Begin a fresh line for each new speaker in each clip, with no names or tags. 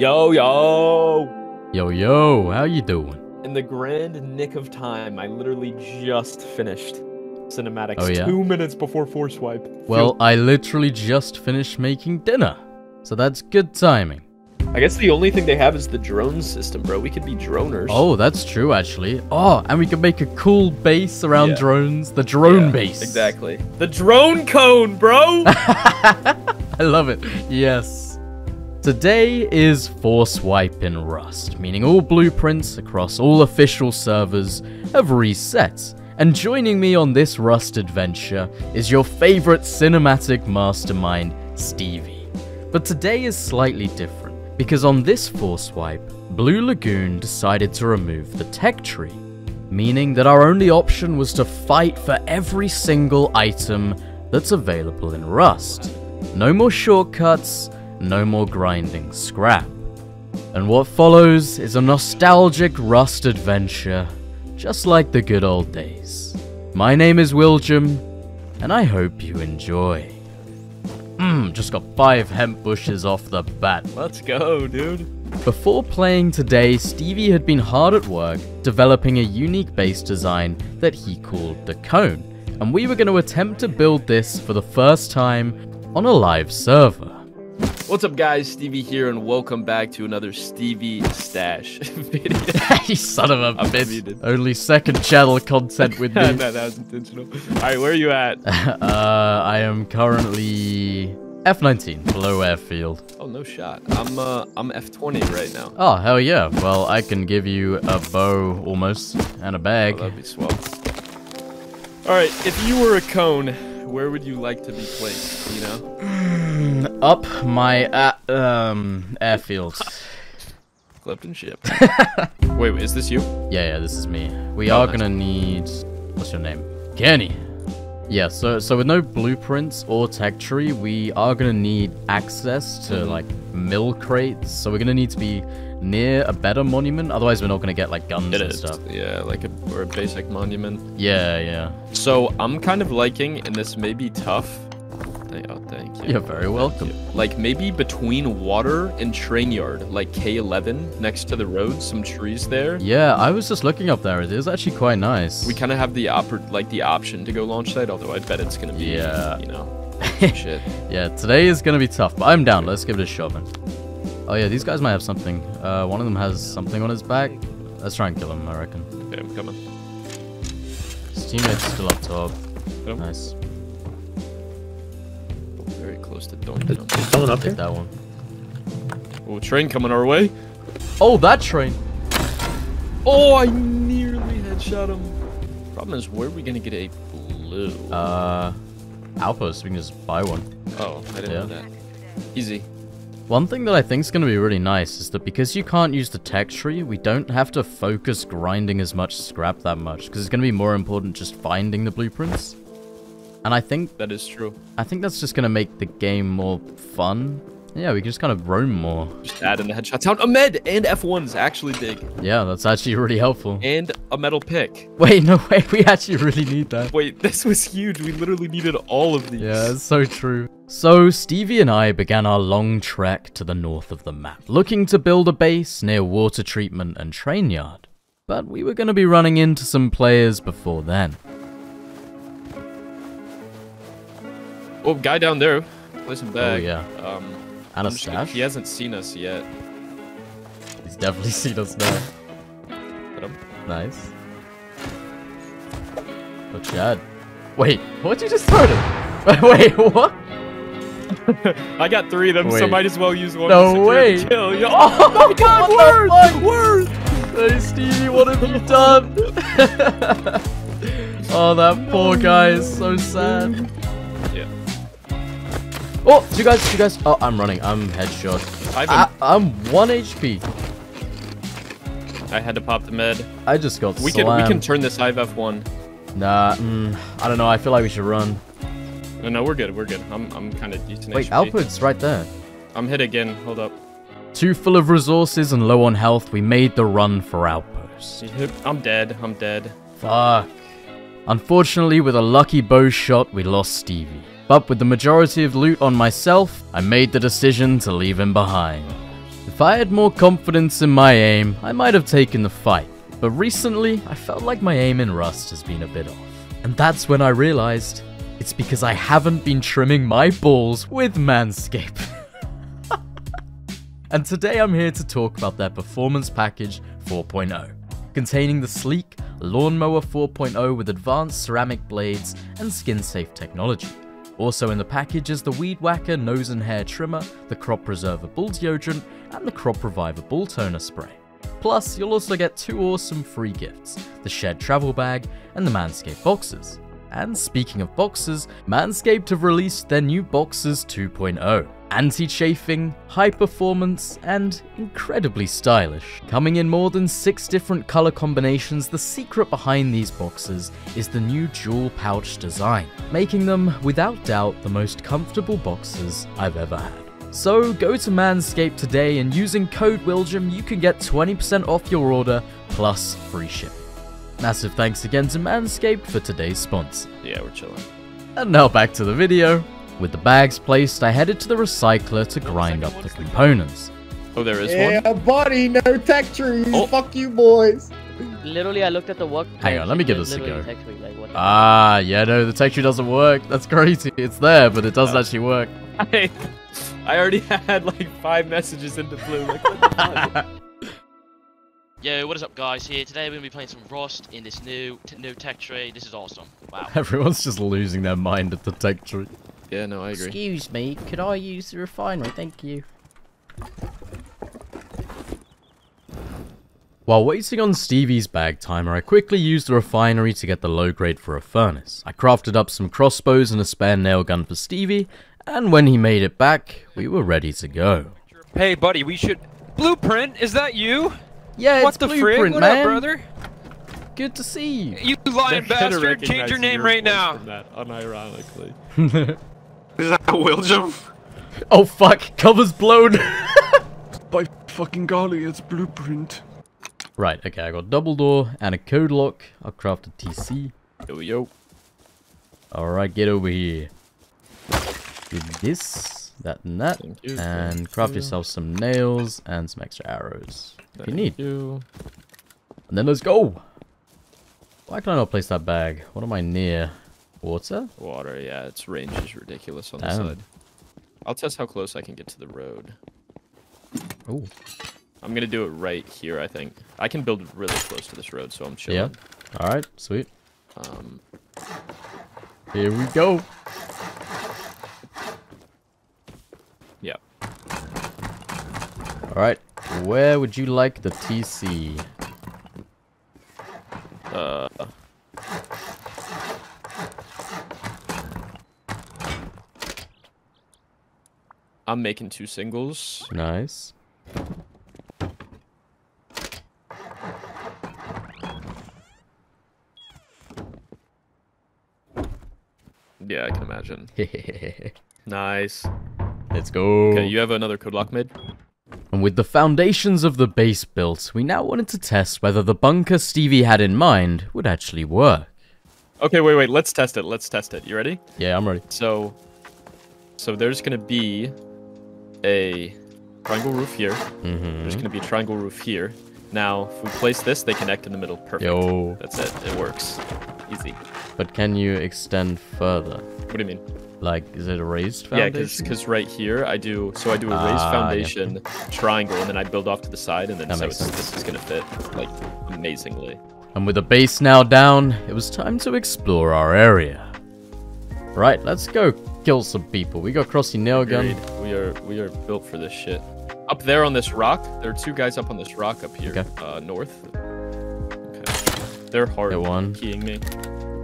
Yo, yo!
Yo, yo, how you doing?
In the grand nick of time, I literally just finished cinematics
Oh, yeah?
two minutes before Force Wipe.
Well, I literally just finished making dinner. So that's good timing.
I guess the only thing they have is the drone system, bro. We could be droners.
Oh, that's true, actually. Oh, and we could make a cool base around
Yeah.
drones. The drone
Yeah,
base.
Exactly. The drone cone, bro!
I love it. Yes. Today is Force Wipe in Rust, meaning all blueprints across all official servers have reset. And joining me on this Rust adventure is your favorite cinematic mastermind, Stevie. But today is slightly different, because on this Force Wipe, Bloo Lagoon decided to remove the tech tree, meaning that our only option was to fight for every single item that's available in Rust. No more shortcuts, no more grinding scrap. And what follows is a nostalgic Rust adventure, just like the good old days. My name is Willjum, and I hope you enjoy. Mmm, just got five hemp bushes off the bat.
Let's go, dude.
Before playing today, Stevie had been hard at work developing a unique base design that he called the Cone, and we were going to attempt to build this for the first time on a live server.
What's up, guys? Stevie here, and welcome back to another Stevie Stash video.
you son of a
I'm
bitch.
muted.
Only second channel content with me.
no, that was intentional. All right, where are you at?
uh, I am currently F19, below airfield.
Oh, no shot. I'm uh, I'm F20 right now.
Oh, hell yeah. Well, I can give you a bow almost, and a
Oh,
bag.
that'd be swell. All right, if you were a cone, where would you like to be placed? You know,
Up my uh, um airfield.
Clifton ship. wait, wait, is this you?
Yeah, yeah, this is me. We
Oh,
are
nice.
gonna need. What's your name? Kenny. Yeah, so so with no blueprints or tech tree, we are gonna need access to
Mhm.
like mill crates. So we're gonna need to be near a better monument. Otherwise, we're not gonna get like guns
It
and
is.
stuff.
Yeah, like a or a basic monument.
Yeah, yeah.
So I'm kind of liking, and this may be tough. Thank, oh, thank you.
You're very welcome.
Like maybe between water and train yard, like K11 next to the road, some trees there.
Yeah, I was just looking up there. It is actually quite nice.
We kind of have the oppor- like the option to go launch site, although I bet it's gonna be,
Yeah.
you know, shit.
Yeah, today is gonna be tough, but I'm down. Let's give it a shot, man. Oh yeah, these guys might have something. Uh, one of them has something on his back. Let's try and kill him, I reckon.
Okay, I'm coming.
His teammate's still up top.
Yep.
Nice.
Very close to don't get him.
Someone up
Hit
here?
that one.
Oh, train coming our way.
Oh, that train!
Oh, I nearly headshot him. Problem is, where are we gonna get a blue?
Uh, Outpost, we can just buy one.
oh, I didn't know
yeah.
that. Easy.
One thing that I think is going to be really nice is that because you can't use the tech tree, we don't have to focus grinding as much scrap that much, because it's going to be more important just finding the blueprints. And I think
That is true.
I think that's just going to make the game more fun. Yeah, we can just kind of roam more.
Just add in the headshot sound. A med and F1's actually big.
Yeah, that's actually really helpful.
And a metal pick.
Wait, no way, we actually really need that.
Wait, this was huge. We literally needed all of these.
Yeah, it's so true. So, Stevie and I began our long trek to the north of the map, looking to build a base near water treatment and train yard. But we were going to be running into some players before then.
Oh, guy down there. Place him back.
Oh, yeah.
Um,
And a
gonna- He hasn't seen us yet.
He's definitely seen us now. Nice. Oh, Chad. Wait, what'd you just throw him? Wait, what?
I got three of them, so might as well use one.
No way.
Kill. Yo-
Oh,
my God! Word! Word!
Hey, Stevie, what have you done? oh, that poor guy is so sad.
Yeah.
Oh, you guys, you guys. Oh, I'm running. I'm headshot. I, I'm one HP.
I had to pop the med.
I just got
We can we can turn this IVF one.
Nah, mm, I don't know. I feel like we should run.
No, no, we're good. We're good. I'm I'm kind of decent.
Wait,
HP.
output's right there.
I'm hit again. Hold up.
Too full of resources and low on health, we made the run for outpost.
I'm dead. I'm dead.
Fuck. Unfortunately, with a lucky bow shot, we lost Stevie. But with the majority of loot on myself, I made the decision to leave him behind. If I had more confidence in my aim, I might have taken the fight. But recently, I felt like my aim in Rust has been a bit off. And that's when I realized it's because I haven't been trimming my balls with Manscaped. and today I'm here to talk about their Performance Package 4.0, containing the sleek Lawnmower 4.0 with advanced ceramic blades and skin-safe technology. Also in the package is the Weed Whacker Nose and Hair Trimmer, the Crop Preserver Ball Deodorant, and the Crop Reviver Ball Toner Spray. Plus, you'll also get two awesome free gifts, the Shed Travel Bag and the Manscaped Boxes. And speaking of boxes, Manscaped have released their new Boxes 2.0 anti-chafing, high performance, and incredibly stylish. Coming in more than six different color combinations, the secret behind these boxes is the new dual pouch design, making them, without doubt, the most comfortable boxes I've ever had. So go to Manscaped today and using code WILLJUM you can get 20% off your order plus free shipping. Massive thanks again to Manscaped for today's sponsor.
Yeah, we're chilling.
And now back to the video. With the bags placed, I headed to the recycler to grind up the components.
Oh, there is
yeah,
one.
buddy, no tech trees.
Oh.
Fuck you, boys.
Literally, I looked at the work.
Hang on, let me give this a
literally
go.
text me, like,
Ah, yeah, no, the tech tree doesn't work. That's crazy. It's there, but it doesn't
Oh.
actually work.
I, I already had like five messages into blue. Like, the fuck?
Yo, what is up guys here? Today we're going to be playing some Rust in this new t new tech tree. This is awesome. Wow.
Everyone's just losing their mind at the tech tree.
Yeah, no, I agree.
Excuse me, could I use the refinery? Thank you.
While waiting on Stevie's bag timer, I quickly used the refinery to get the low grade for a furnace. I crafted up some crossbows and a spare nail gun for Stevie, and when he made it back, we were ready to go.
Hey, buddy, we should. Blooprint, is that you?
Yeah,
what
it's
the
Blooprint,
frig? What
man.
up, brother?
Good to see you.
You lying bastard! Change your name
your
right now.
From that, unironically.
Is that William?
Oh fuck, cover's blown.
By fucking golly, it's Blooprint.
right, okay, I got double door and a code lock. I'll craft a TC.
Yo, yo.
Alright, get over here. Did this, that, and that.
Thank you.
And
thank
craft
you,
yourself some nails and some extra arrows. If you need.
You.
And then let's go! Why can I not place that bag? What am I near? Water?
Water, yeah, its range is ridiculous on the side. I'll test how close I can get to the road.
Oh,
I'm gonna do it right here, I think. I can build really close to this road, so I'm
yeah. Alright, sweet.
Um,
Here we go.
yeah.
Alright, where would you like the TC?
Uh, I'm making two singles.
Nice.
Yeah, I can imagine. Nice.
Let's go.
Okay, you have another code lock mid?
And with the foundations of the base built, we now wanted to test whether the bunker Stevie had in mind would actually work.
Okay, wait, wait. Let's test it. Let's test it. You ready?
Yeah, I'm ready.
So, so there's gonna be a triangle roof here.
Mm-hmm.
There's gonna be a triangle roof here. Now, if we place this, they connect in the middle. Perfect.
Yo.
That's it. It works. Easy.
But can you extend further?
What do you mean?
Like, is it a raised foundation?
Yeah, because right here I do so I do a raised
Ah, yeah.
foundation triangle and then I build off to the side and then
That
so it's, this is gonna fit like amazingly.
And with the base now down, it was time to explore our area. Right, let's go kill some people. We got Crossy Nail Gun.
We are we are built for this shit. Up there on this rock, there are two guys up on this rock up here,
Okay.
uh, north. Okay, they're hard
Hit one.
keying me.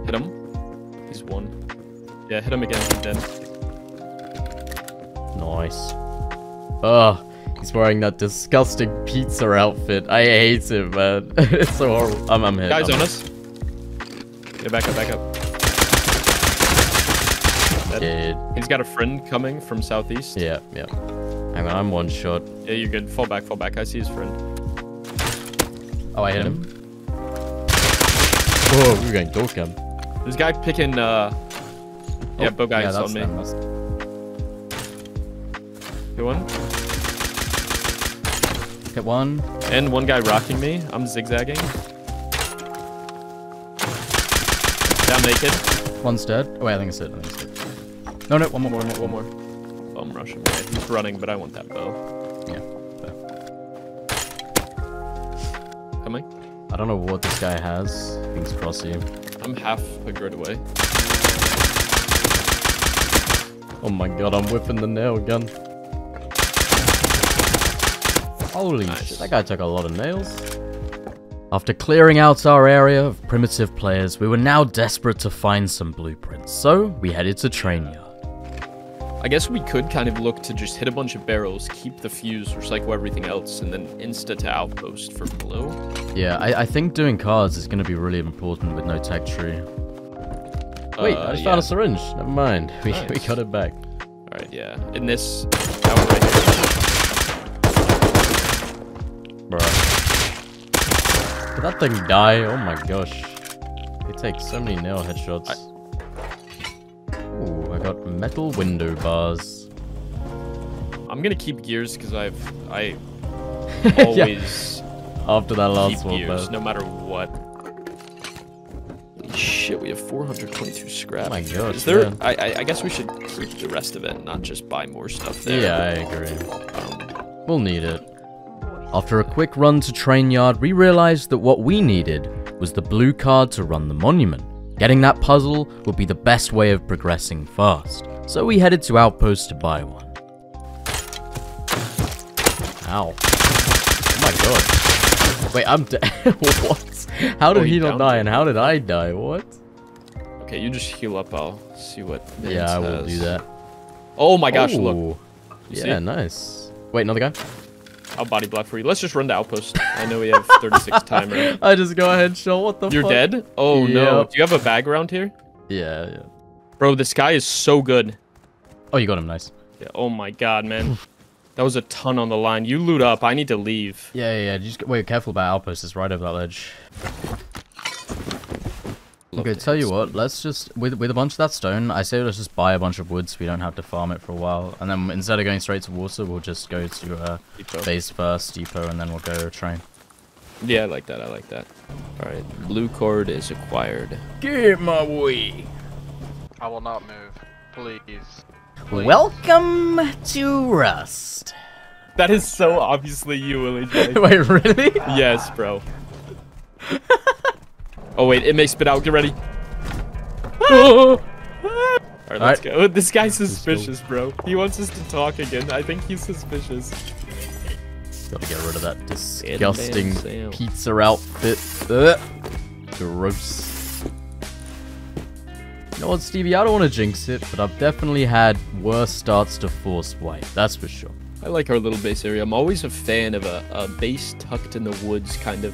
Hit him. He's one. Yeah, hit him again.
Nice. Ugh, he's wearing that disgusting pizza outfit. I hate him, man. it's so horrible. I'm, I'm hit.
Guys
I'm
on us. Get back up, back up. Dead.
Dead.
He's got a friend coming from southeast.
Yeah, yeah. Hang on, I'm one shot.
Yeah, you're good. Fall back, fall back. I see his friend.
Oh, I hit him. Oh, we're going door cam.
There's a guy picking, uh... Yeah,
Oh,
bow guys
that's
on me.
them,
Hit one.
Hit one.
And one guy rocking me. I'm zigzagging. Down naked.
One's dead. Oh, wait, I think it's dead. I think it's dead. No, no, one more, one more,
One more. Bum rushing me. He's running, but I want that bow.
Yeah.
Coming.
I don't know what this guy has. Things cross you.
I'm half a grid away.
Oh my god, I'm whipping the nail gun. Holy
Nice.
shit, that guy took a lot of nails. After clearing out our area of primitive players, we were now desperate to find some blueprints, so we headed to Train Yard.
I guess we could kind of look to just hit a bunch of barrels, keep the fuse, recycle everything else, and then insta to outpost for blue.
Yeah, I, I think doing cards is going to be really important with no tech tree. Wait,
Uh,
I just
yeah.
found a syringe. Never mind. We, we
Nice.
got it back.
Alright, yeah. In this tower right here.
Bruh. Did that thing die? Oh my gosh. They take so many nail headshots. I metal window bars.
I'm gonna keep gears because I've I
Yeah,
always
After that last
keep
one,
gears no matter what. Holy shit, we have 422 scrap.
Oh my god,
Is there?
yeah.
I, I I guess we should keep the rest of it, not just buy more stuff there.
Yeah, I agree.
Um,
We'll need it. After a quick run to Train Yard, we realized that what we needed was the blue card to run the monument. Getting that puzzle would be the best way of progressing fast, so we headed to Outpost to buy one. Ow. Oh my god. Wait, I'm dead. what? How did
Oh,
he not die and how did I die? What?
okay, you just heal up. I'll see what.
Yeah, I will do that.
Oh my gosh, look. You
Yeah,
see?
nice. Wait, another guy?
I'll body block for you. Let's just run to outpost. I know we have 36 timer.
I just go ahead, show What the
You're
fuck?
dead? Oh no. Do you have a bag around here?
Yeah, yeah.
Bro, this guy is so good.
Oh, you got him. Nice.
Yeah, oh my god, man. that was a ton on the line. You loot up. I need to leave.
Yeah, yeah, yeah. Just wait, careful about outposts. It's right over that ledge. Okay, tell you what. Let's just with with a bunch of that stone. I say let's just buy a bunch of wood so we don't have to farm it for a while. And then instead of going straight to water, we'll just go to uh,
Depot.
base first, depot, and then we'll go train.
Yeah, I like that. I like that. All right, blue cord is acquired.
Get my way.
I will not move. Please.
Welcome to Rust.
That is so obviously you, Willie J.
wait, really?
yes, bro. oh wait, it may spit out. Get ready. Ah! All right, let's
Alright.
go. This guy's suspicious, bro. He wants us to talk again. I think he's suspicious.
Gotta get rid of that disgusting
Sam.
pizza outfit. Ugh. Gross. You know what, Stevie? I don't want to jinx it, but I've definitely had worse starts to Force Wipe. That's for sure.
I like our little base area. I'm always a fan of a, a base tucked in the woods, kind of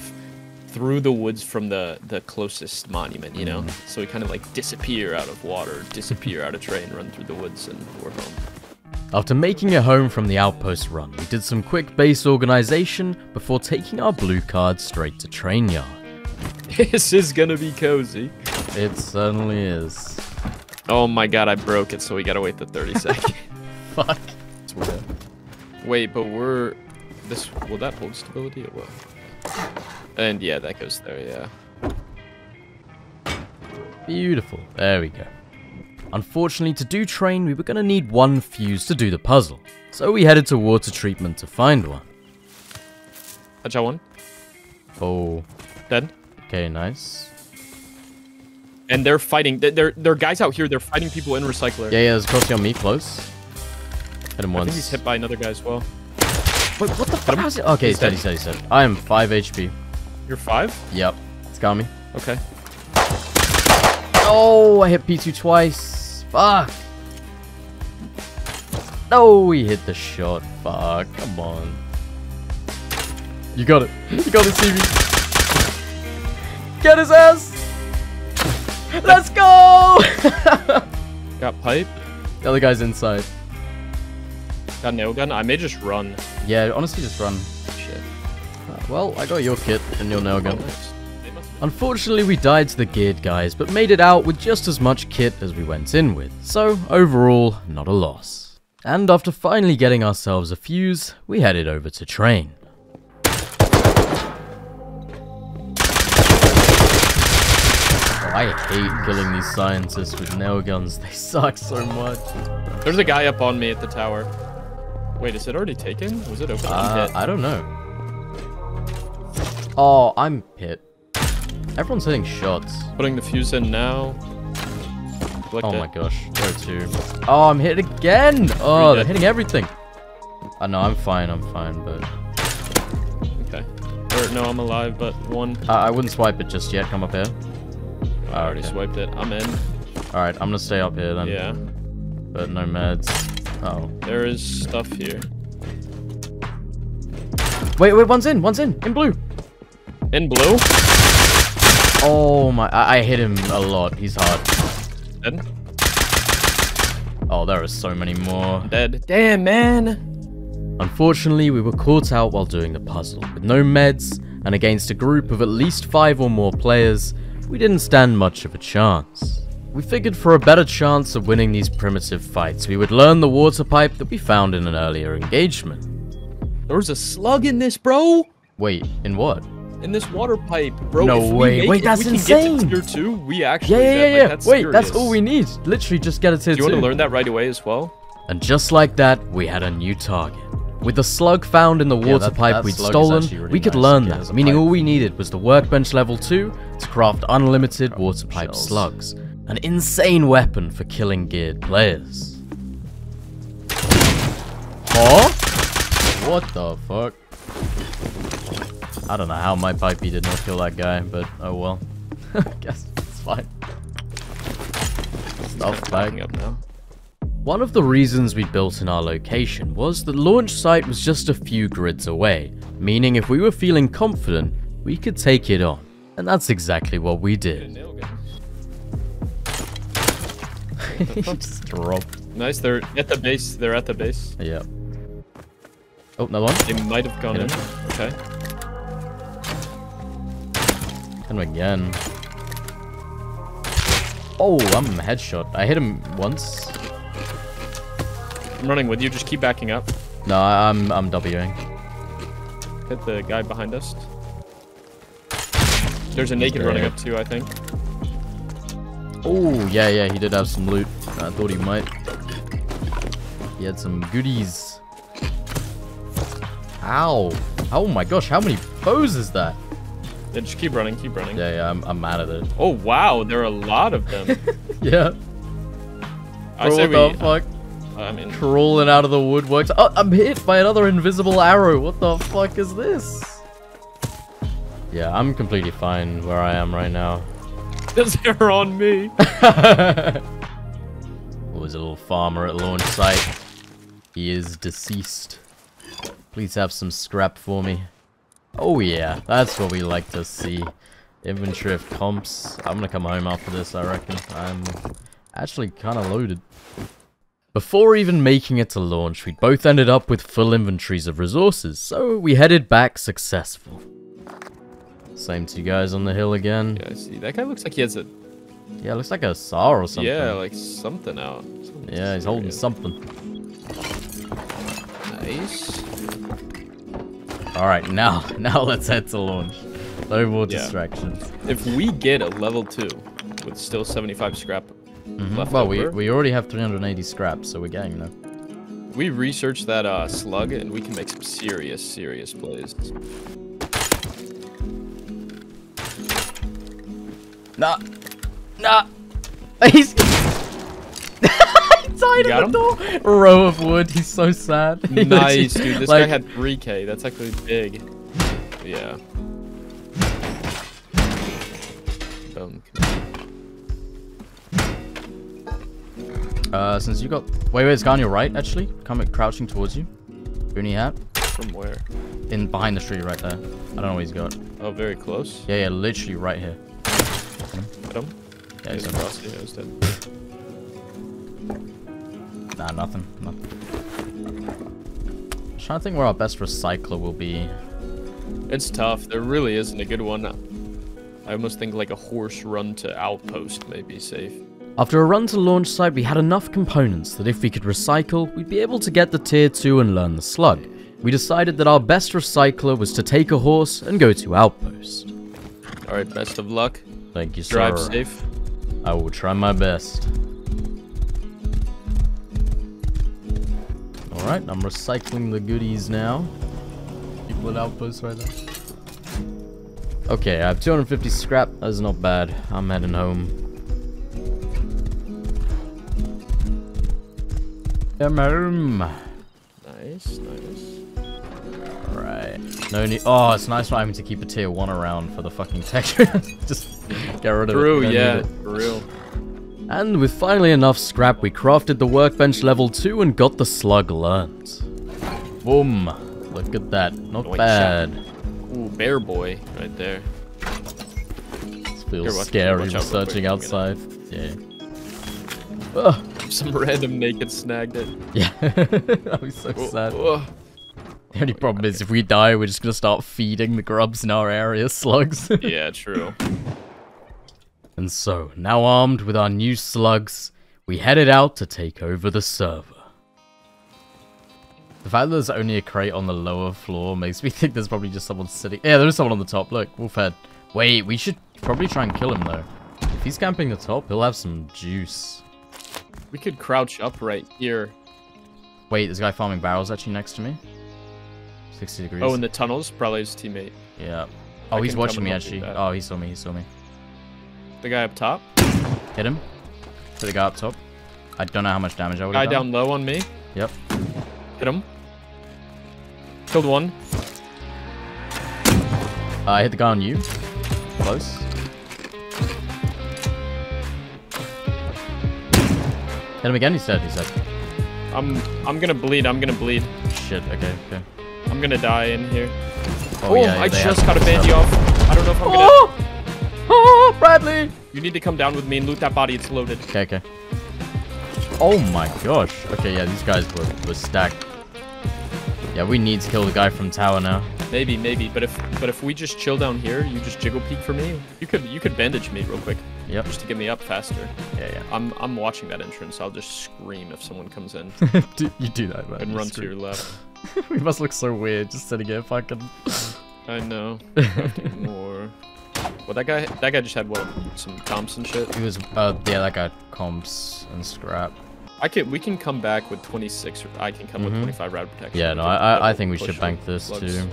through the woods from the, the closest monument, you know? Mm-hmm. So we kind of like disappear out of water, disappear out of train, run through the woods, and we're home.
After making it home from the outpost run, we did some quick base organization before taking our blue card straight to train yard.
this is gonna be cozy.
It certainly is.
Oh my god, I broke it, so we gotta wait the 30 seconds.
Fuck.
Wait, but we're... This... Will that hold stability or what? And yeah, that goes there, yeah.
Beautiful. There we go. Unfortunately, to do train, we were going to need one fuse to do the puzzle. So we headed to water treatment to find one.
I got one.
Oh,
Dead.
okay, nice.
And they're fighting. They're, they're, guys out here. They're fighting people in Recycler.
Yeah, yeah, there's crossing on me, close. Hit him
I
once.
think he's hit by another guy as well.
Wait, what the fuck? Okay, he's
He's
dead,
dead.
he's dead, he's dead. I am 5 HP.
You're five?
Yep. It's got me.
Okay.
Oh, I hit P2 twice. Fuck. No, he hit the shot. Fuck. Come on. You got it. You got it, Stevie. Get his ass. Let's go.
Got pipe.
the other guy's inside.
Got nail gun. I may just run.
Yeah, honestly, just run. Well, I got your kit and your nail
Oh,
gun.
nice.
Unfortunately, we died to the geared guys, but made it out with just as much kit as we went in with, so overall, not a loss. And after finally getting ourselves a fuse, we headed over to train. Oh, I hate killing these scientists with nail guns, they suck so much.
There's a guy up on me at the tower. Wait, is it already taken? Was it open?
Uh. I don't know. Oh, I'm hit. Everyone's hitting shots.
Putting the fuse in now.
Oh
it.
my gosh, go to. Oh, I'm hit again! Oh, they're hitting everything. Uh, I know, I'm fine, I'm fine, but...
Okay. Or, no, I'm alive, but one.
I I wouldn't swipe it just yet, come up here.
I already
okay.
swiped it. I'm in.
Alright, I'm gonna stay up here then.
Yeah.
But no meds. Oh.
There is stuff here.
Wait, wait, one's in, one's in, in blue!
In blue.
Oh my, I, I hit him a lot, he's hard.
Dead.
Oh, there are so many more.
Dead. Damn, man.
Unfortunately, we were caught out while doing the puzzle. With no meds, and against a group of at least five or more players, we didn't stand much of a chance. We figured for a better chance of winning these primitive fights, we would learn the water pipe that we found in an earlier engagement.
There was a slug in this, bro.
Wait, in what?
In this water pipe, bro.
No
if we
way.
make
Wait,
it,
that's
we
insane.
Get to tier two. We actually.
Yeah, yeah,
get,
yeah,
like,
yeah.
That's
Wait, that's all we need. Literally just get a tier
Do you want to learn that right away as well?
And just like that, we had a new target. With the slug found in the
Yeah,
water
that-
pipe
that
we'd stolen,
really
we could
nice
learn that, meaning
pipe.
all we needed was the workbench level 2 to craft unlimited water pipe
shells.
slugs. An insane weapon for killing geared players. Huh? What the fuck? I don't know how my pipey did not kill that guy, but oh well. I guess it's fine. Stuff
Backing
back.
up now.
One of the reasons we built in our location was the launch site was just a few grids away, meaning if we were feeling confident, we could take it on. And that's exactly what we did. He just dropped.
Nice. They're at the base. They're at the base.
Yeah. Oh, another one.
They might have gone
Hit
in.
him.
Okay.
Hit him again. Oh, I'm headshot. I hit him once.
I'm running with you. Just keep backing up.
No, I'm I'm Wing.
Hit the guy behind us. There's a naked running up too. I think.
Oh, yeah, yeah, he did have some loot. I thought he might. He had some goodies. Ow. Oh my gosh, how many bows is that?
Yeah, just keep running. Keep running.
Yeah, yeah, I'm, I'm mad at it.
Oh wow, there are a lot of them.
Yeah.
I
Bro,
say
what
we.
the fuck?
I mean,
Crawling out of the woodworks. Oh, I'm hit by another invisible arrow. What the fuck is this? Yeah, I'm completely fine where I am right now.
they're on me.
was a little farmer at launch site. He is deceased. Please have some scrap for me. Oh yeah, that's what we like to see. Inventory of comps. I'm gonna come home after this, I reckon. I'm actually kind of loaded. Before even making it to launch, we both ended up with full inventories of resources, so we headed back successful. Same two guys on the hill again.
Yeah, I see. That guy looks like he has a.
Yeah, looks like a saw or something.
Yeah, like something out.
Yeah, he's holding something.
Nice.
Alright, now, now let's head to launch. No more
Yeah.
distractions.
If we get a level two with still 75 scrap
Mhm.
left
Well, we,
over,
we already have 380 scraps, so we're getting there.
we researched that uh, slug and we can make some serious, serious plays.
Nah. Nah. He's... he died
got
in the door. Row of wood. He's so sad. He
nice,
literally-
dude. This
like,
guy had 3k. That's actually big. Yeah. Boom.
Uh, since you got... Wait, wait, it's guy on your right, actually. Coming, crouching towards you. Boonie hat.
From where?
In, behind the tree right there. I don't know what he's got.
Oh, very close.
Yeah, yeah, literally right here.
Hit him.
Yeah,
He's
he's
across. Yeah, he's dead.
Nah, nothing. Nothing. trying to think where our best recycler will be.
It's tough. There really isn't a good one. I almost think like a horse run to outpost may be safe.
After a run to launch site, we had enough components that if we could recycle, we'd be able to get the tier 2 and learn the slug. We decided that our best recycler was to take a horse and go to outpost.
All right, best of luck.
Thank you, sir.
Drive safe.
I will try my best. Alright, I'm recycling the goodies now. People at outpost right there. Okay, I have 250 scrap. That's not bad. I'm heading home. I'm home.
Nice, nice.
Alright. No need. Oh, it's nice not having to keep a tier 1 around for the fucking tech tree. Just get rid of it.
True,
don't need
yeah,
it.
for real.
And with finally enough scrap, we crafted the workbench level 2 and got the slug learnt. Boom. Look at that. Not bad.
Ooh, bear boy, right there.
This feels
watch-
scary
out real
researching
quick, I'm
outside. Yeah. Ugh.
Some random naked snagged it.
Yeah. that was so
Oh,
sad.
oh.
The only oh problem is if we die, we're just gonna start feeding the grubs in our area slugs.
Yeah, true.
And so, now armed with our new slugs, we headed out to take over the server. The fact that there's only a crate on the lower floor makes me think there's probably just someone sitting. Yeah, there's someone on the top. Look, Wolfhead. Wait, we should probably try and kill him though. If he's camping the top, he'll have some juice.
We could crouch up right here.
Wait, there's a guy farming barrels actually next to me. 60 degrees.
Oh, in the tunnels, probably his teammate.
yeah. Oh,
I
he's watching me
and help you
actually. Oh, he saw me. He saw me.
The guy up top.
Hit him. Hit the guy up top. I don't know how much damage I would
Guy down low on me.
Yep.
Hit him. Killed one.
Uh, I hit the guy on you. Close. Hit him again, he said, he said.
I'm I'm gonna bleed. I'm gonna bleed.
Shit, okay, okay.
I'm gonna die in here.
Oh,
Oh,
yeah,
I just got a bandy off. I don't know if I'm gonna.
Oh! Bradley!
You need to come down with me and loot that body. It's loaded.
Okay, okay. Oh my gosh. Okay, yeah, these guys were, were stacked. Yeah, we need to kill the guy from tower now.
Maybe, maybe. But if but if we just chill down here, you just jiggle peek for me. You could you could bandage me real quick,
Yep.
just to get me up faster.
Yeah, yeah.
I'm I'm watching that entrance. I'll just scream if someone comes in
do, you do that, man.
and
You
run to your left.
we must look so weird just sitting here fucking...
I know. More. Well, that guy that guy just had what some Thompson shit.
He was, uh, yeah, that guy comps and scrap.
I can we can come back with 26. Or I can come with
Mhm.
25 rad protection.
Yeah, no, I, I, think we should bank this
slugs.
too.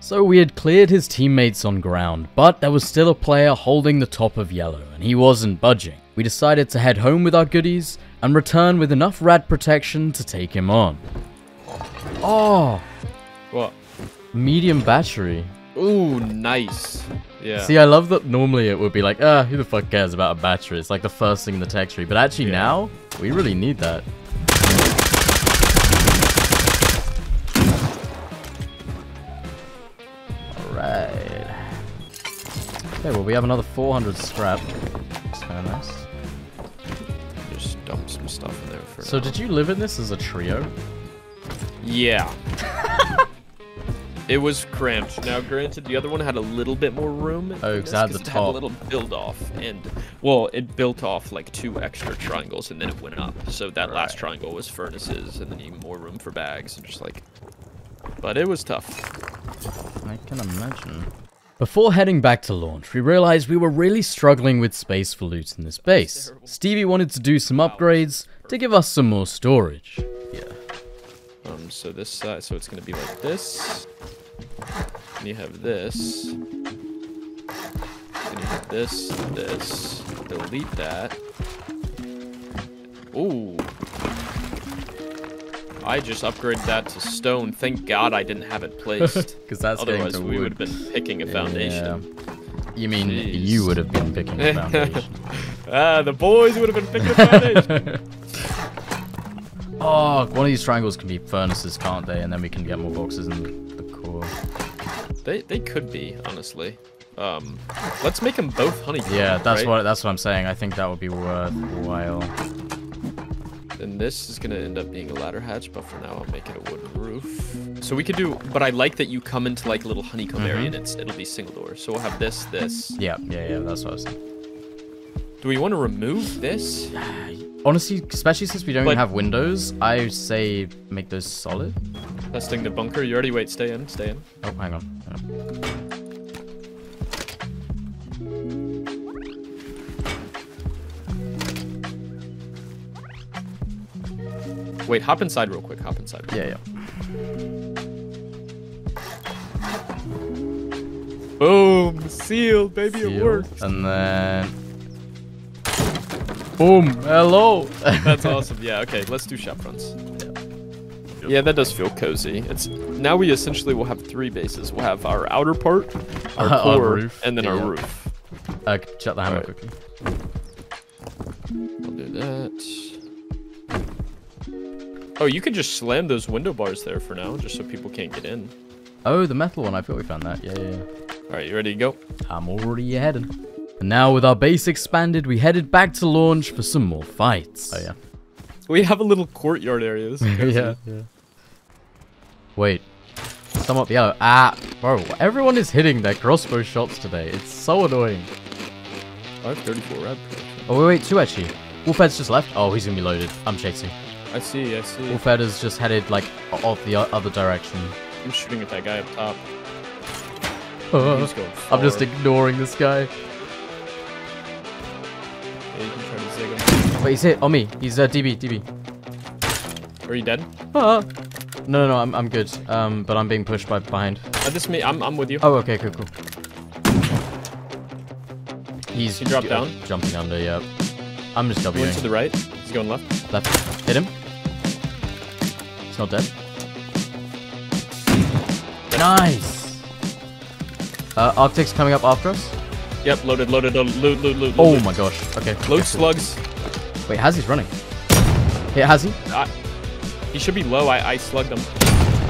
So we had cleared his teammates on ground, but there was still a player holding the top of yellow, and he wasn't budging. We decided to head home with our goodies and return with enough rad protection to take him on. Oh,
What?
medium battery.
Ooh, nice. Yeah.
See, I love that normally it would be like, ah, who the fuck cares about a battery? It's like the first thing in the tech tree. But actually
Yeah.
now, we really need that. Alright. Okay, well we have another 400 scrap. That's kind of nice.
Just dump some stuff in there for.
So
now.
did you live in this as a trio?
Yeah. it was cramped. Now, granted, the other one had a little bit more room.
Oh,
in
'cause
this,
it had the
it had a little build off, and well, it built off like two extra triangles, and then it went up. So that last triangle was furnaces, and then even more room for bags, and just like. But it was tough.
I can imagine. Before heading back to launch, we realized we were really struggling with space for loot in this base. Stevie wanted to do some upgrades to give us some more storage. Yeah.
Um, so this side, so it's gonna be like this. And you have this. Then you have this, this. Delete that. Ooh. I just upgraded that to stone. Thank God I didn't have it placed.
Because that's
Otherwise, we would have been picking a foundation.
Yeah. You mean
Jeez.
you would have been picking a foundation?
Ah, the boys would have been picking a foundation.
oh, one of these triangles can be furnaces, can't they? And then we can get more boxes in
they they could be honestly. Um, let's make them both honeycomb.
Yeah, that's
right?
what that's what I'm saying. I think that would be worthwhile.
Then this is gonna end up being a ladder hatch, but for now I'll make it a wooden roof. So we could do, but I like that you come into like a little honeycomb area and it's it'll be single door. So we'll have this, this.
Yeah, yeah, yeah. That's what I was saying.
Do we want to remove this?
Honestly, especially since we don't have windows, I say make those solid.
Testing the bunker. You already wait. Stay in. Stay in.
Oh, hang on. Hang on.
Wait. Hop inside real quick. Hop inside.
Yeah, yeah.
Boom. Sealed, baby. It
Seal.
worked.
And then. Boom! Hello!
That's awesome. Yeah. Okay. Let's do shop fronts. Yeah, yeah, that does feel cozy. It's now we essentially will have three bases. We'll have our outer part, our
Our
core,
roof,
and then
yeah.
our roof.
Uh, shut the hammer
Alright.
quickly.
I'll do that. Oh, you could just slam those window bars there for now, just so people can't get in.
Oh, the metal one. I thought we found that. Yeah, yeah, yeah.
All right, you ready to go?
I'm already heading. And now, with our base expanded, we headed back to launch for some more fights. Oh, yeah.
We have a little courtyard area.
Yeah, yeah. Wait. Some up yellow. Ah, bro. Everyone is hitting their crossbow shots today. It's so annoying.
I have 34 red.
Oh, wait, wait. Two, actually. Wolfhead's just left. Oh, he's gonna be loaded. I'm chasing.
I see, I see.
Wolfhead has just headed, like, off the other direction.
I'm shooting at that guy up top.
I'm just ignoring this guy. Wait, he's hit on me. He's uh, DB, DB.
Are you dead?
Ah. No, no, no, I'm, I'm good. Um, but I'm being pushed by behind.
Uh, this me. I'm, I'm with you.
Oh, okay, cool, cool. He's
He dropped down?
Jumping under, yeah. I'm just Wing.
to the right. He's going left.
Left. Hit him. He's not dead. Nice. Uh, Arctic's coming up after us.
Yep, loaded, loaded, loaded loot, loot, loot.
Oh
loot.
my gosh. Okay.
Load slugs.
Wait, Hazzy's running. Here, Hazzy.
I, he should be low. I, I slugged him.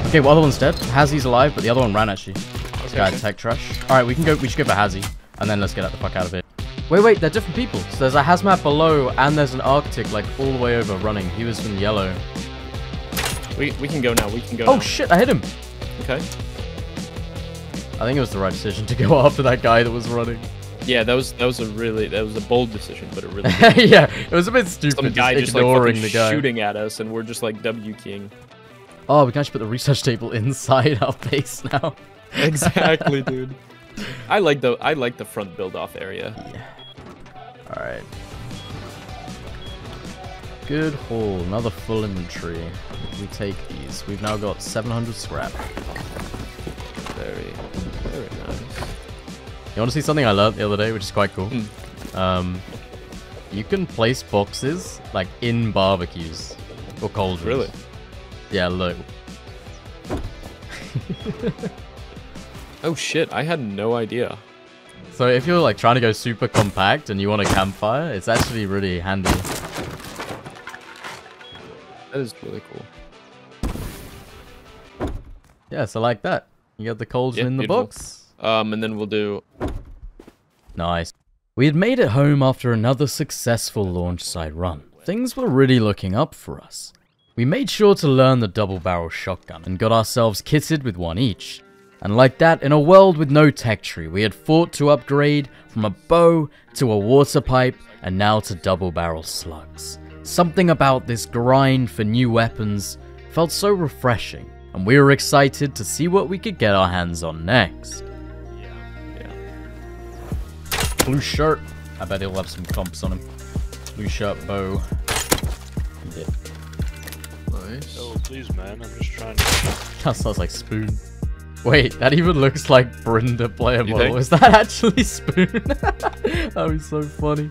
Okay, well, other one's dead. Hazzy's alive, but the other one ran actually. This guy
okay.
had tech trash. All right, we can go. We should go for Hazzy, and then let's get out the fuck out of here. Wait, wait, they're different people. So there's a hazmat below, and there's an Arctic like all the way over running. He was from yellow.
We, we can go now. We can go
Oh
now.
shit! I hit him.
Okay.
I think it was the right decision to go after that guy that was running.
Yeah, that was that was a really that was a bold decision, but it really
yeah, it was a bit stupid.
some guy
just
just like
ignoring
fucking
the guy.
shooting at us, and we're just like W king.
Oh, we can actually put the research table inside our base now.
Exactly, dude. I like the I like the front build off area. Yeah.
All right. Good haul. Another full inventory. We take these. We've now got 700 scrap.
Very very.
You want to see something I learned the other day, which is quite cool?
Hmm.
Um, you can place boxes like in barbecues or cauldrons.
Really?
Yeah. Look.
Oh shit! I had no idea.
So if you're like trying to go super compact and you want a campfire, it's actually really handy.
That is really cool.
Yeah. So like that, you got the cauldron
Yeah,
in the
beautiful.
box.
Um, and then we'll do.
Nice. We had made it home after another successful launch site run. Things were really looking up for us. We made sure to learn the double barrel shotgun and got ourselves kitted with one each. And like that, in a world with no tech tree, we had fought to upgrade from a bow to a water pipe and now to double barrel slugs. Something about this grind for new weapons felt so refreshing, and we were excited to see what we could get our hands on next. Blue shirt. I bet he'll have some comps on him. Blue shirt, bow. He did.
Nice.
Oh, please, man. I'm just trying to.
That sounds like Spoon. Wait, that even looks like Brenda player
You
model.
think?
Is that actually Spoon? that would be so funny.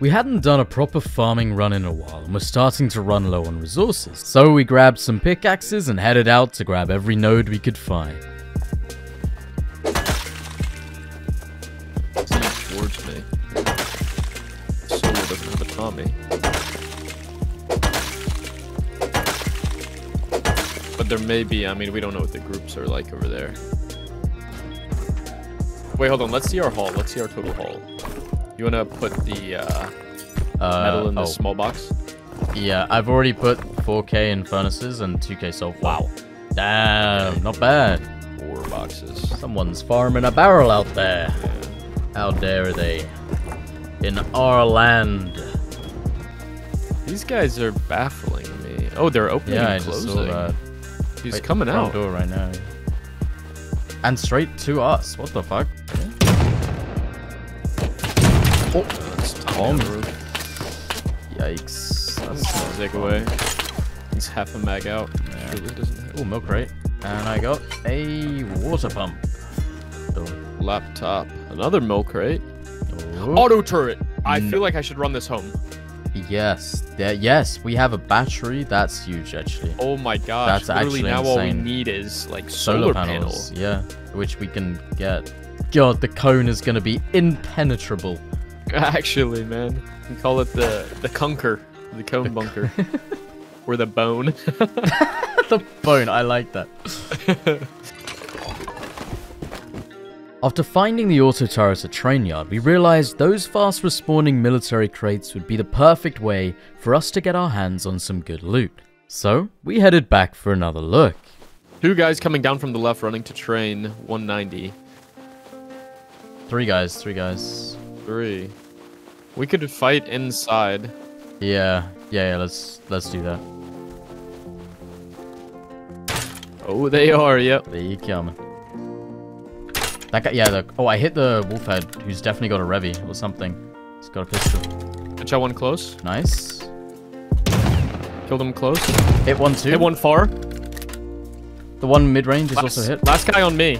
We hadn't done a proper farming run in a while and were starting to run low on resources. So we grabbed some pickaxes and headed out to grab every node we could find.
But there may be, I mean, we don't know what the groups are like over there. Wait, hold on. Let's see our haul. Let's see our total haul. You want to put the uh,
Uh,
metal in the
oh,
small box?
Yeah, I've already put 4k in furnaces and 2k sulfur. Wow. Damn, not bad.
Four boxes.
Someone's farming a barrel out there. How dare they? In our land.
These guys are baffling me. Oh, they're opening
Yeah, I
and closing. He's coming out.
door right now. And straight to us. What the fuck?
Oh, that's
Tom.
Tommy on the roof.
Yikes. That's
Zig away. He's half a mag out.
Yeah.
Surely doesn't have
Ooh, milk crate. And I got a water pump. Oh.
laptop. Another milk crate.
Oh.
Auto turret. I
No.
feel like I should run this home.
Yes. There, yes, we have a battery. That's huge, actually.
Oh my gosh.
That's
Literally
actually
now all we need is like
Solar,
solar,
panels.
panel.
Yeah, which we can get. God, the cone is going to be impenetrable.
Actually, man. Can call it the the conker, the cone bunker. or the bone.
the bone, I like that. After finding the auto turret at a train yard, we realized those fast respawning military crates would be the perfect way for us to get our hands on some good loot. So, we headed back for another look.
Two guys coming down from the left running to train 190.
Three guys, three guys.
Three. We could fight inside.
Yeah, yeah, yeah, let's let's do that.
Oh, they are, yep.
They coming. That guy, yeah, the, oh, I hit the wolf head, who's definitely got a Revy or something. He's got a pistol.
Hit one close.
Nice.
Killed him close.
Hit one too.
Hit one far.
The one mid range is
Last,
also hit.
last guy on me.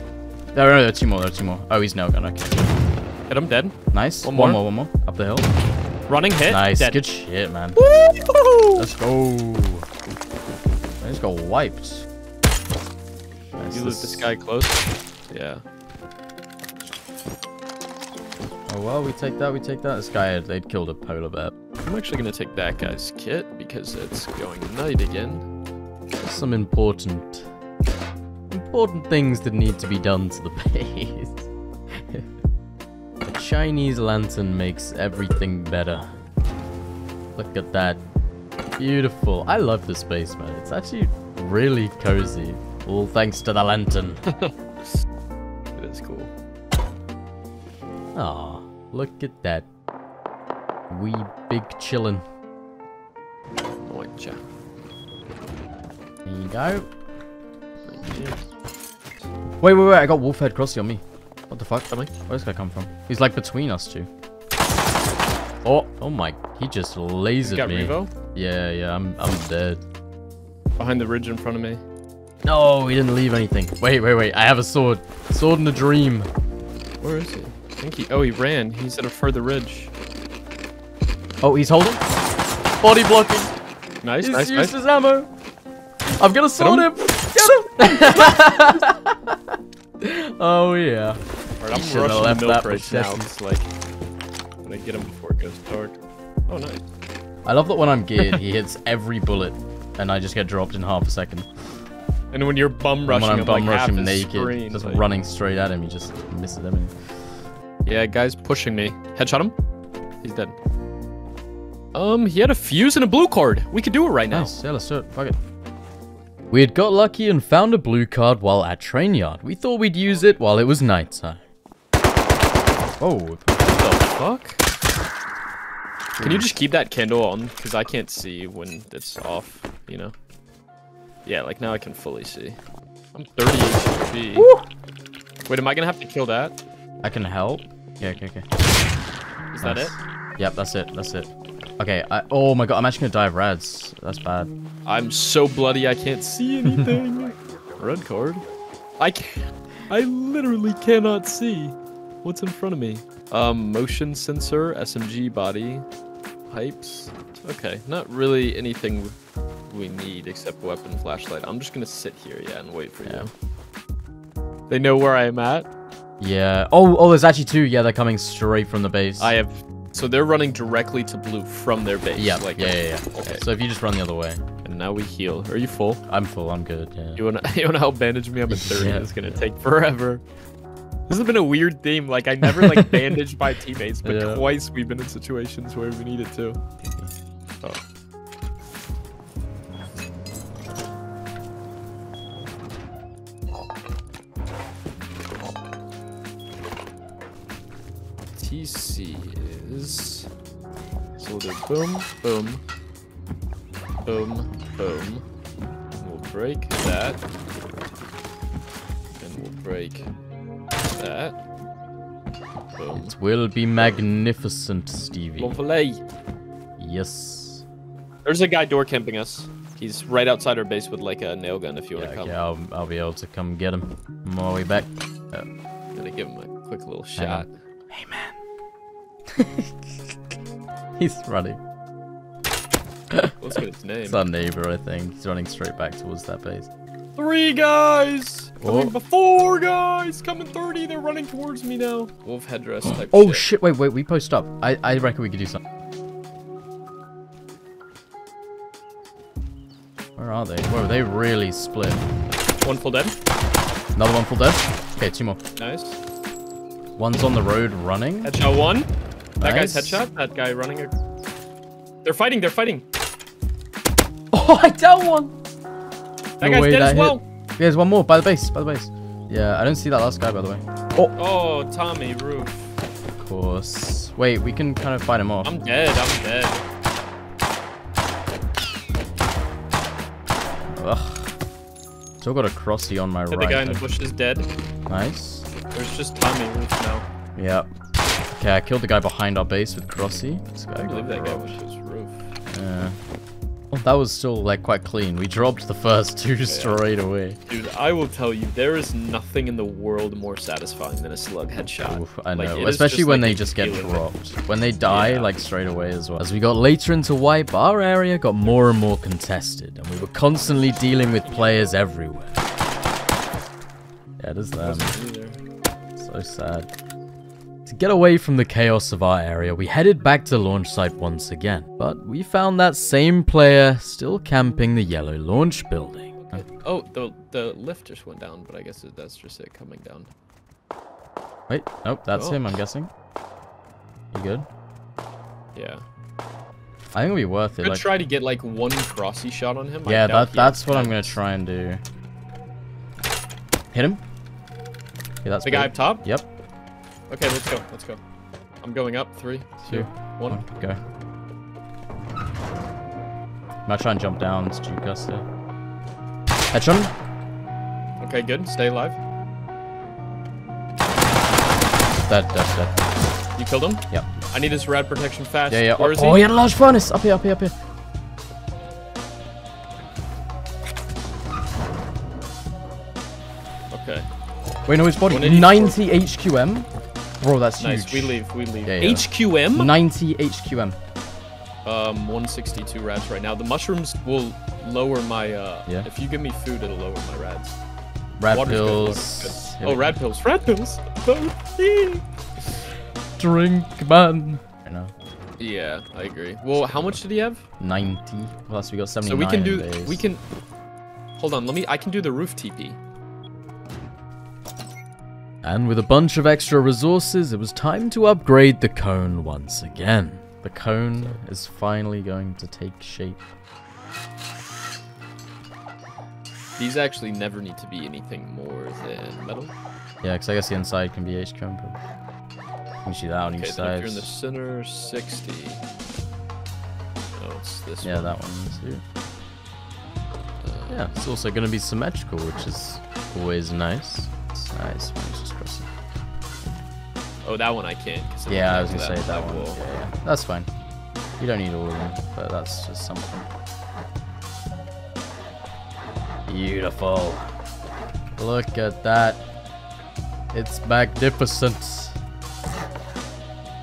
There, no, there are two more. There are two more. Oh, he's nail gun. Okay.
Hit him dead.
Nice.
One
One,
more.
more. One more. Up the hill.
Running hit.
Nice.
Dead.
Good shit, man.
Woo!
Let's go. I just got wiped. Nice.
You loot this guy close. Yeah.
Oh well, we take that. We take that. This guy, they'd killed a polar bear.
I'm actually gonna take that guy's kit because it's going night again.
Some important, important things that need to be done to the base. a Chinese lantern makes everything better. Look at that. Beautiful. I love this base, man. It's actually really cozy. All thanks to the lantern.
It is cool.
Aw, look at that. We big chillin'.
Yeah.
There you go. Wait, wait, wait. I got Wolfhead Crossy on me. What the fuck?
Coming.
Where's this guy come from? He's like between us two. Oh, oh my. He just lasered
Got
me.
Revo
Yeah, yeah, I'm, I'm dead.
behind the ridge in front of me.
No, he didn't leave anything. Wait, wait, wait. I have a sword. Sword in a dream.
Where is he? I think he. Oh, he ran. He's at a further ridge.
Oh, he's holding. Body blocking.
Nice,
He's
nice,
used
nice.
his ammo. I'm gonna sword
him.
him. Get him. oh yeah.
Alright, I'm
You shouldn't have
rushing
left
the milk right now. It's like I'm gonna get him before it goes dark. Oh, nice.
I love that when I'm geared, he hits every bullet, and I just get dropped in half a second.
And when you're bum
And
rushing,
when I'm
him,
bum
like
rushing naked,
screen,
just
like-
running straight at him, he just misses everything.
Yeah, guy's pushing me. Headshot him. He's dead. Um, he had a fuse and a blue card. We could do it right now.
Nice, yeah, let's do it. Fuck it. We had got lucky and found a blue card while at train yard. We thought we'd use it while it was night nighttime. Oh,
What the fuck? Can you just keep that candle on? Because I can't see when it's off, you know? Yeah, like now I can fully see. I'm 30 HP. Wait, am I gonna have to kill that?
I can help. Yeah, okay, okay.
Is that it?
Yep, that's it. That's it. Okay. I, oh my god, I'm actually gonna die of rads. That's bad.
I'm so bloody I can't see anything. Red card. I can't. I literally cannot see what's in front of me. Um, motion sensor, SMG body, pipes. Okay, not really anything we need except weapon, flashlight. I'm just gonna sit here, yeah, and wait for
Yeah.
you. They know where I am at.
Yeah. Oh, oh, there's actually two. Yeah, they're coming straight from the base.
I have. So they're running directly to blue from their base.
Yeah,
Like,
yeah, yeah, yeah.
Okay.
So if you just run the other way,
And now we heal. Are you full?
I'm full. I'm good. Yeah.
You wanna you wanna help bandage me? I'm at 30.
Yeah.
It's gonna take forever. This has been a weird theme. Like I never like bandaged my teammates, but
Yeah.
twice we've been in situations where we needed to. Oh. See is. So we'll do boom, boom, boom, boom. We'll break that. And we'll break that. Boom.
It will be magnificent, Stevie.
Lovely.
Yes.
There's a guy door camping us. He's right outside our base with like a nail gun if you want
Yeah,
to come.
okay, I'll, I'll be able to come get him. I'm on my way back. Uh,
Gonna give him a quick little shot.
hey, man. He's running.
Let's get his name.
It's our neighbor, I think. He's running straight back towards that base.
Three guys! Coming
Oh.
before guys! Coming 30, they're running towards me now. Wolf headdress type
Oh
shit.
shit! Wait, wait. We post up. I I reckon we could do something. Where are they? Whoa, they really split.
One full dead.
Another one full dead. Okay, two more.
Nice.
One's on the road running.
Headshot one. That guy's headshot. That guy running. A... They're fighting, they're fighting.
Oh, I down one.
That
No
guy's
way
dead
that
as well.
Yeah, there's one more by the base. By the base. Yeah, I don't see that last guy by the way.
Oh. oh, Oh, Tommy, roof.
Of course. Wait, we can kind of fight him off.
I'm dead, I'm dead.
Ugh. Still got a crossy on my
Hit
right.
the guy in the bush is dead.
Nice.
There's just Tommy roof now.
Yep. Okay, I killed the guy behind our base with crossy. This guy
I believe that guy was his roof.
Yeah. Well, that was still like quite clean. We dropped the first two straight away.
Dude, I will tell you, there is nothing in the world more satisfying than a slug headshot.
Oof, I know,
it is
especially when
like
they just get dropped. When they die,
Yeah.
like straight away as well. As we got later into wipe, our area got more and more contested, and we were constantly dealing with players everywhere. Yeah, it is them. So sad. To get away from the chaos of our area, we headed back to launch site once again, but we found that same player still camping the yellow launch building.
Oh, the the lift just went down, but I guess that's just it coming down.
Wait, nope, that's
Oh.
him, I'm guessing. You good?
Yeah.
I think it'll be worth it.
Could
Like,
try to get like one crossy shot on him.
Yeah, that that's what I'm gonna try and do. Hit him. Yeah, that's
The guy up top.
Yep.
Okay, let's go. Let's go. I'm going up. Three, two, one.
One, Go. Might try and jump down to juke us there. Headshot.
Okay, good. Stay alive.
Dead, dead, dead.
You killed him.
Yep.
I need his rad protection fast.
Yeah, yeah.
Where
Oh,
is
oh,
he?
he had a large furnace. Up here, up here, up here.
Okay.
Wait, no, his body. 90 HQM. Bro, that's
Nice.
huge.
We leave. We leave.
Yeah, yeah.
HQM.
90 HQM.
Um, 162 rads right now. The mushrooms will lower my. Uh,
Yeah.
If you give me food, it'll lower my rads.
Rad
Water's
pills.
water's good. Oh,
we
rad pills. Rad pills.
go. Drink, man. I know.
yeah, I agree. Well, how much did he have?
90. Plus, we got 79.
So we can do.
base.
We can. Hold on. Let me. I can do the roof TP.
And with a bunch of extra resources, it was time to upgrade the cone once again. The cone is finally going to take shape.
These actually never need to be anything more than metal.
Yeah, because I guess the inside can be HQM. But you can see that on
Okay,
each
if
side.
you're in the center, 60. Oh, it's this
Yeah,
one.
that one too.
Uh,
Yeah, it's also going to be symmetrical, which is always nice. It's nice. when it's just.
Oh, that one I can't. 'cause it
Yeah, I was gonna
to
say that one.
wall.
Yeah, yeah, that's fine. You don't need all of them, but that's just something. Beautiful. Look at that. It's magnificent.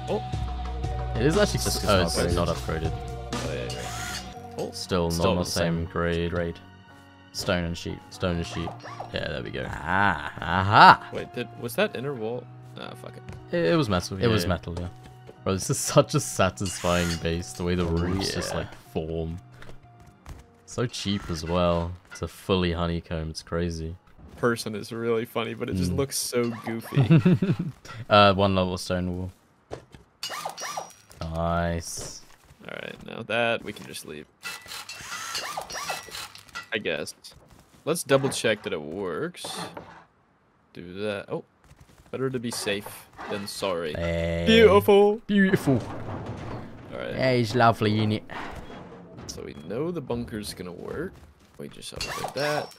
Oh.
It is actually just oh, it's
upgraded.
not upgraded.
Oh, yeah, yeah. Oh,
Still,
Still
not the
the
same
same.
grade. Grade. Stone and sheet. Stone and sheet. Yeah, there we go. Ah, aha.
Wait, did was that inner wall? Ah, fuck it.
It, it was metal. It was
yeah.
metal, yeah. Bro, this is such a satisfying base. The way the roofs just like form. So cheap as well. It's a fully honeycomb. It's crazy.
Person is really funny, but it just
Mm.
looks so goofy.
uh, one level stone wall. Nice.
All right, now that we can just leave. I guess. Let's double check that it works. Do that. Oh, better to be safe. than sorry.
Hey.
Beautiful.
Beautiful.
All right.
Yeah, he's lovely, in it?
So we know the bunker's gonna work. We just upgrade that.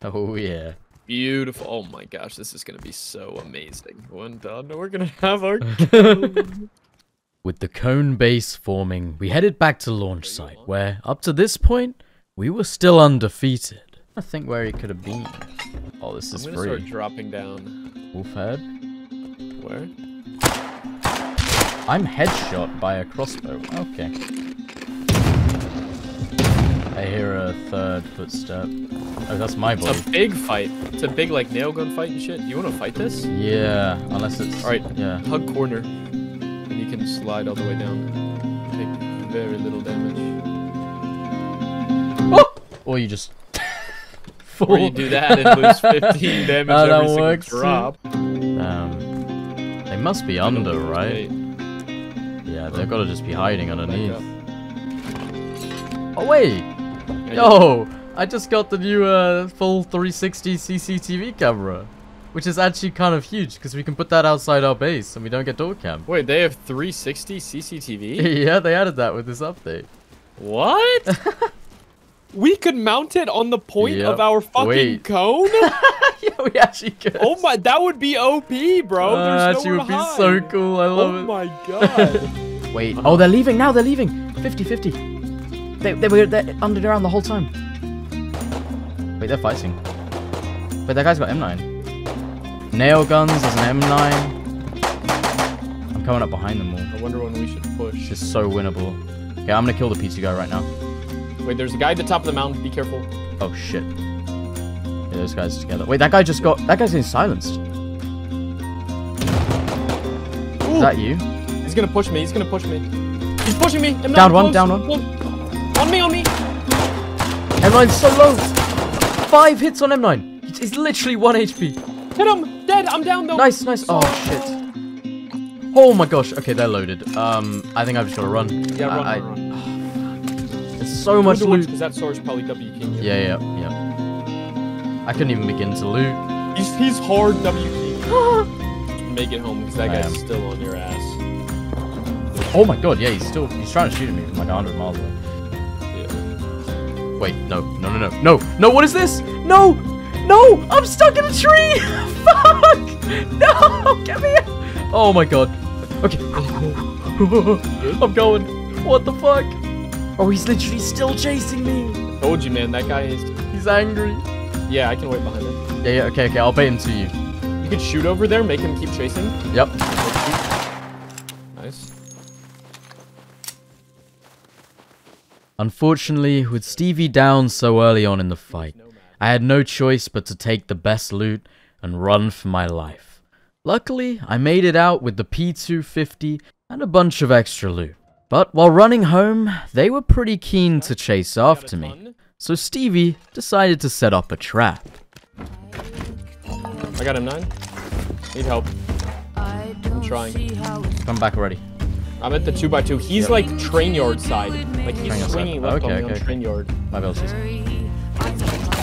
Oh, yeah.
Beautiful. Oh my gosh, this is gonna be so amazing. When done, we're gonna have our.
With the cone base forming, we headed back to launch site, where, up to this point, we were still undefeated. I think where he could have been. Oh, this is
I'm
is
gonna
free.
start dropping down.
Wolf head.
Where?
I'm headshot by a crossbow. Okay. I hear a third footstep. Oh, that's my
boy.
It's
a big fight. It's a big like nail gun fight and shit. You wanna fight this?
Yeah, unless it's...
All right.
Yeah.
Hug corner, and you can slide all the way down. Take very little damage.
Or you just...
Or you do that and lose 15 damage
that
every single
works,
drop.
Um, they must be under, right? Yeah, they've got to just be hiding underneath. Oh, wait! Yo! I just got the new uh, full 360 CCTV camera. Which is actually kind of huge, because we can put that outside our base and we don't get door cam.
Wait, they have 360 CCTV?
yeah, they added that with this update.
What? We could mount it on the point
Yep.
of our fucking
Wait.
cone?
yeah, we actually could.
oh my, that would be OP, bro.
Uh,
There's
actually
nowhere
would be
hide.
so cool. I love
Oh
it.
Oh my god.
Wait. Oh, they're leaving now. They're leaving. 50 50. They, they were they're underground the whole time. Wait, they're fighting. Wait, that guy's got M9. Nail guns, there's an M9. I'm coming up behind them all.
I wonder when we should push.
This is so winnable. Okay, I'm gonna kill the pizza guy right now.
Wait, there's a guy at the top of the mountain. Be careful.
Oh shit. Yeah, those guys together. Wait, that guy just got. That guy's getting silenced. Is that you?
He's gonna push me. He's gonna push me. He's pushing me. I'm
Down one,
close.
down one.
On me, on me.
M9's so low! Five hits on M9! He's- literally 1 HP.
Hit him. Dead. I'm down though.
Nice, nice. Oh, shit. Oh my gosh. Okay, they're loaded. Um, I think I've just gotta run.
Yeah, run,
I,
run, run.
There's so much loot.
Because that source probably W King. you.
Yeah, yeah, yeah. I couldn't even begin to loot.
He's, he's hard W King. Make it home because that
I
guy's
am.
still on your ass.
Oh my god, yeah, he's still, he's trying to shoot at me from like 100 miles away.
Yeah.
Wait, no, no, no, no, no, no, what is this? No! No! I'm stuck in a tree! Fuck! No! Get me out! Oh my god. Okay. I'm going. What the fuck? Oh, he's literally still chasing me.
Told you, man. That guy is.
He's angry.
Yeah, I can wait behind him.
Yeah, yeah, okay, okay, I'll bait him to you.
You could shoot over there, make him keep chasing.
Yep.
Nice.
Unfortunately, with Stevie down so early on in the fight, I had no choice but to take the best loot and run for my life. Luckily, I made it out with the P250 and a bunch of extra loot. But while running home, they were pretty keen to chase after me, so Stevie decided to set up a trap.
I got him nine. Need help. I'm trying.
Come back already.
I'm at the two by two. He's like train yard side. Like he's
Train yard
swinging left
Okay,
on
okay,
on train yard.
My Stevie.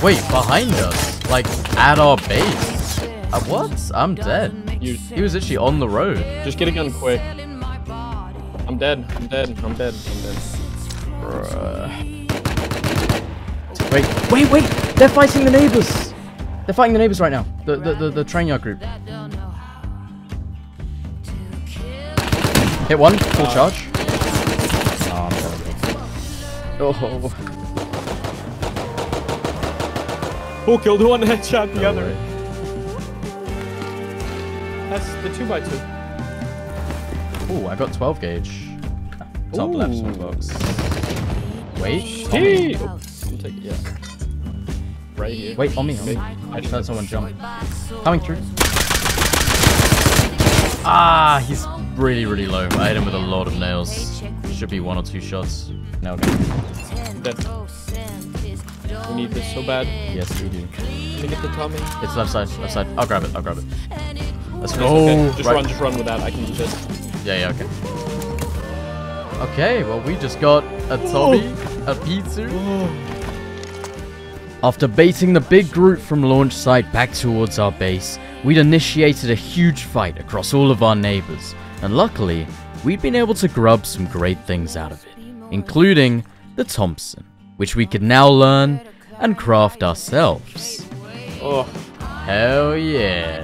Wait, behind us? Like, at our base? Uh, what? I'm dead.
You
He was actually on the road.
just get a gun quick. I'm dead. I'm dead. I'm dead. I'm dead.
Wait, wait, wait! They're fighting the neighbors! They're fighting the neighbors right now. The the the, the train yard group. Hit one, full ah. charge. Ah, oh, I'm terrible. Oh,
Who killed one headshot the other? That's the two by two.
Ooh, I got 12 gauge. Top left
Ooh.
box. Wait, on
Hey!
me.
I'll take. Yeah. Right here.
Wait, on me, on me. I just heard someone jump. Coming through. Ah, he's really, really low. I hit him with a lot of nails. Should be one or two shots. Nail gun.
Dead. We need this so bad.
Yes, we do.
Let me get the Tommy.
It's left side, left side. I'll grab it, I'll grab it. Let's go.
okay. Just
Right.
run, just run with that. I can do this.
Yeah, yeah, okay. Okay, well, we just got a Tommy, a pizza. After baiting the big group from launch site back towards our base, we'd initiated a huge fight across all of our neighbors, and luckily, we'd been able to grub some great things out of it, including the Thompson, which we could now learn and craft ourselves.
Oh,
Hell yeah.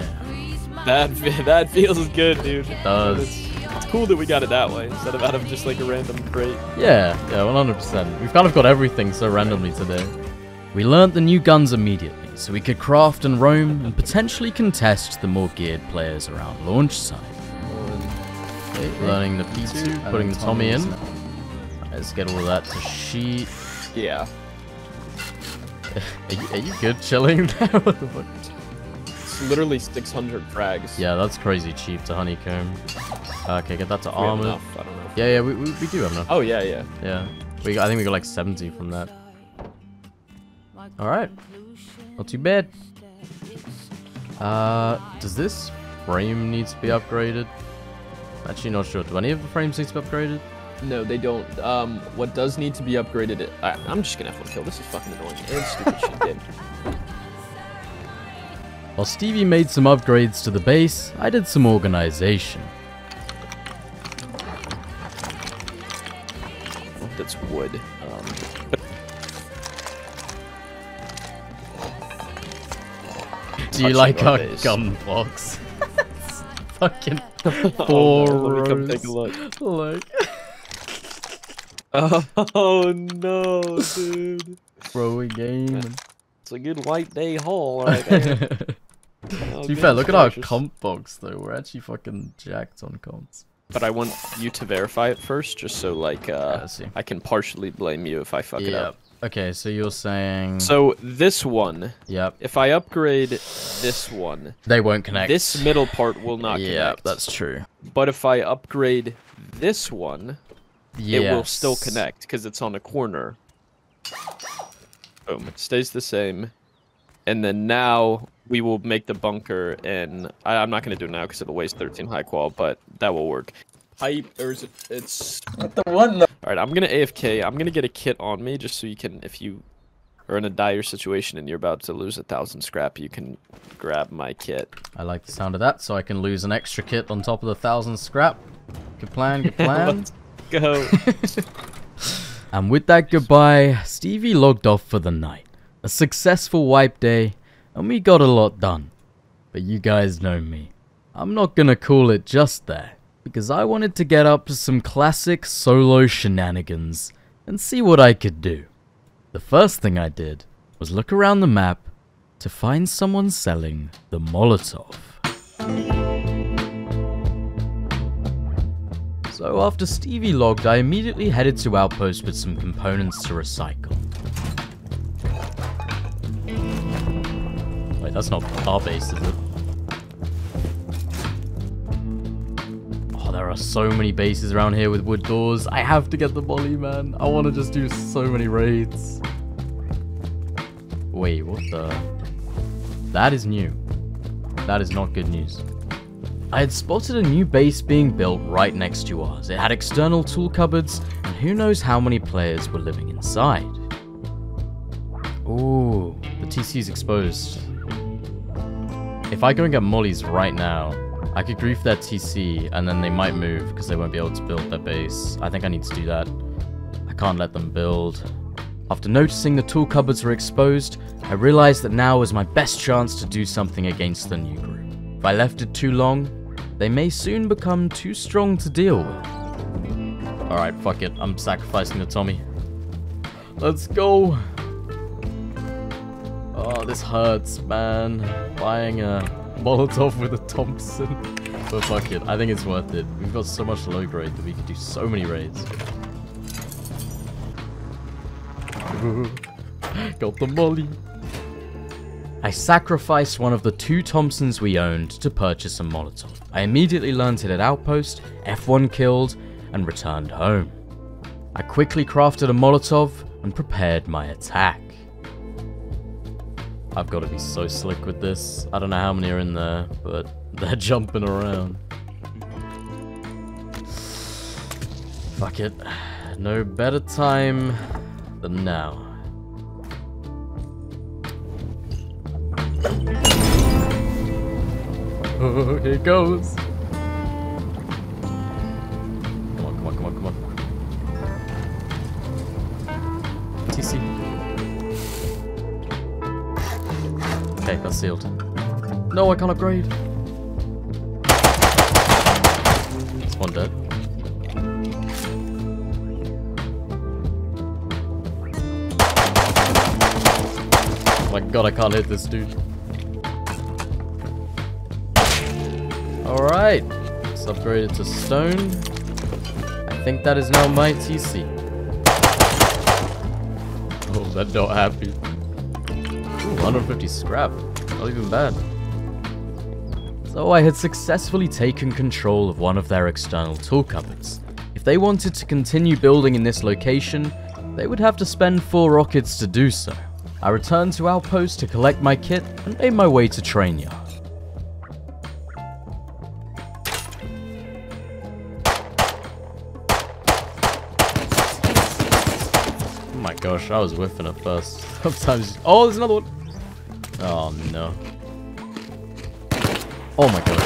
that that feels good, dude.
It does.
It's, it's cool that we got it that way instead of out of just like a random crate.
Yeah, yeah, 100%. We've kind of got everything so randomly today. We learnt the new guns immediately, so we could craft and roam and potentially contest the more geared players around launch site. Learning the P2, putting the Tommy in. Let's get all of that to sheet.
Yeah.
Are you, are you good chilling there? What the fuck?
It's literally 600 frags.
Yeah, that's crazy cheap to honeycomb. Okay, get that to armor.
enough, I don't know.
Yeah, yeah, we, we, we do have enough.
Oh yeah, yeah.
Yeah. We got, I think we got like 70 from that. Alright. Not too bad. Uh, does this frame need to be upgraded? Actually, not sure. Do any of the frames need to be upgraded?
No, they don't. Um, what does need to be upgraded? I, I'm just gonna have one kill. This is fucking annoying. And stupid shit, dude.
While Stevie made some upgrades to the base, I did some organization.
That's wood. Um,
Do you like
our
our
base.
gun box? Fucking
oh,
four
no, let me come take a look.
Like,
Oh no, dude.
throwing game.
It's a good wipe day haul right there. Oh,
to be fair, look at our comp box though. We're actually fucking jacked on comps.
But I want you to verify it first, just so like uh,
I.
I can partially blame you if I fuck it up.
Okay, so you're saying.
So this one,
Yep.
if I upgrade this one,
They won't connect.
this middle part will not
Yeah,
connect.
that's true.
But if I upgrade this one, it will still connect because it's on a corner. Boom. It stays the same. And then now we will make the bunker, and I, I'm not going to do it now because it'll waste 13 high qual, but that will work. Pipe, or is it? It's.
The one though.
Alright, I'm going to AFK. I'm going to get a kit on me just so you can, if you are in a dire situation and you're about to lose a thousand scrap, you can grab my kit.
I like the sound of that, so I can lose an extra kit on top of the thousand scrap. Good plan, good plan.
Go.
and with that goodbye, Stevie logged off for the night. A successful wipe day, and we got a lot done. But you guys know me. I'm not gonna call it just there, because I wanted to get up to some classic solo shenanigans and see what I could do. The first thing I did was look around the map to find someone selling the Molotov. So after Stevie logged, I immediately headed to Outpost with some components to recycle. Wait, that's not our base, is it? Oh, there are so many bases around here with wood doors. I have to get the molly, man. I want to just do so many raids. Wait, what the? That is new. That is not good news. I had spotted a new base being built right next to ours. It had external tool cupboards, and who knows how many players were living inside. Ooh, the TC's exposed. If I go and get mollies right now, I could grief their TC, and then they might move because they won't be able to build their base. I think I need to do that. I can't let them build. After noticing the tool cupboards were exposed, I realized that now was my best chance to do something against the new group. If I left it too long, they may soon become too strong to deal with. Alright, fuck it. I'm sacrificing the Tommy. Let's go! Oh, this hurts, man. Buying a Molotov with a Thompson. But fuck it. I think it's worth it. We've got so much low grade that we could do so many raids. got the molly. I sacrificed one of the two Thompsons we owned to purchase a Molotov. I immediately learned it at Outpost, F1 killed, and returned home. I quickly crafted a Molotov and prepared my attack. I've got to be so slick with this. I don't know how many are in there, but they're jumping around. Fuck it. No better time than now. Oh, here it goes. Sealed. No, I can't upgrade. That's one dead. Oh my god, I can't hit this dude. Alright, let's upgrade it to stone. I think that is now my TC. Oh, they're not happy. Ooh, 150 scrap. Not even bad. So I had successfully taken control of one of their external tool cupboards. If they wanted to continue building in this location, they would have to spend four rockets to do so. I returned to Outpost to collect my kit and made my way to Train Yard. Oh my gosh, I was whiffing at first. Sometimes. Oh, there's another one. Oh no. Oh my god.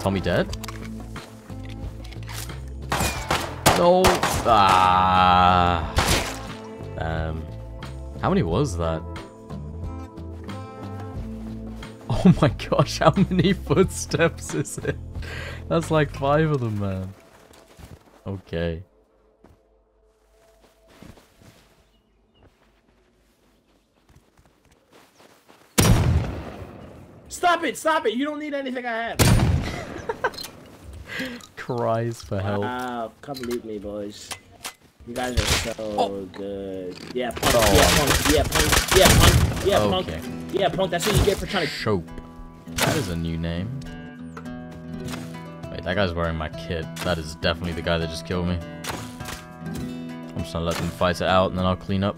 Tommy dead? No. Ah. Damn. How many was that? Oh my gosh, how many footsteps is it? That's like five of them, man. Okay.
Stop it! Stop it! You don't need anything I have.
Cries for help.
Wow, come loot me, boys. You guys are so oh. good. Yeah, punk.
Oh.
Yeah, punk. Yeah, punk. Yeah, punk. Yeah, punk.
Okay.
Yeah, punk. That's what you get for trying to.
Shope. That is a new name. Wait, that guy's wearing my kit. That is definitely the guy that just killed me. I'm just gonna let them fight it out and then I'll clean up.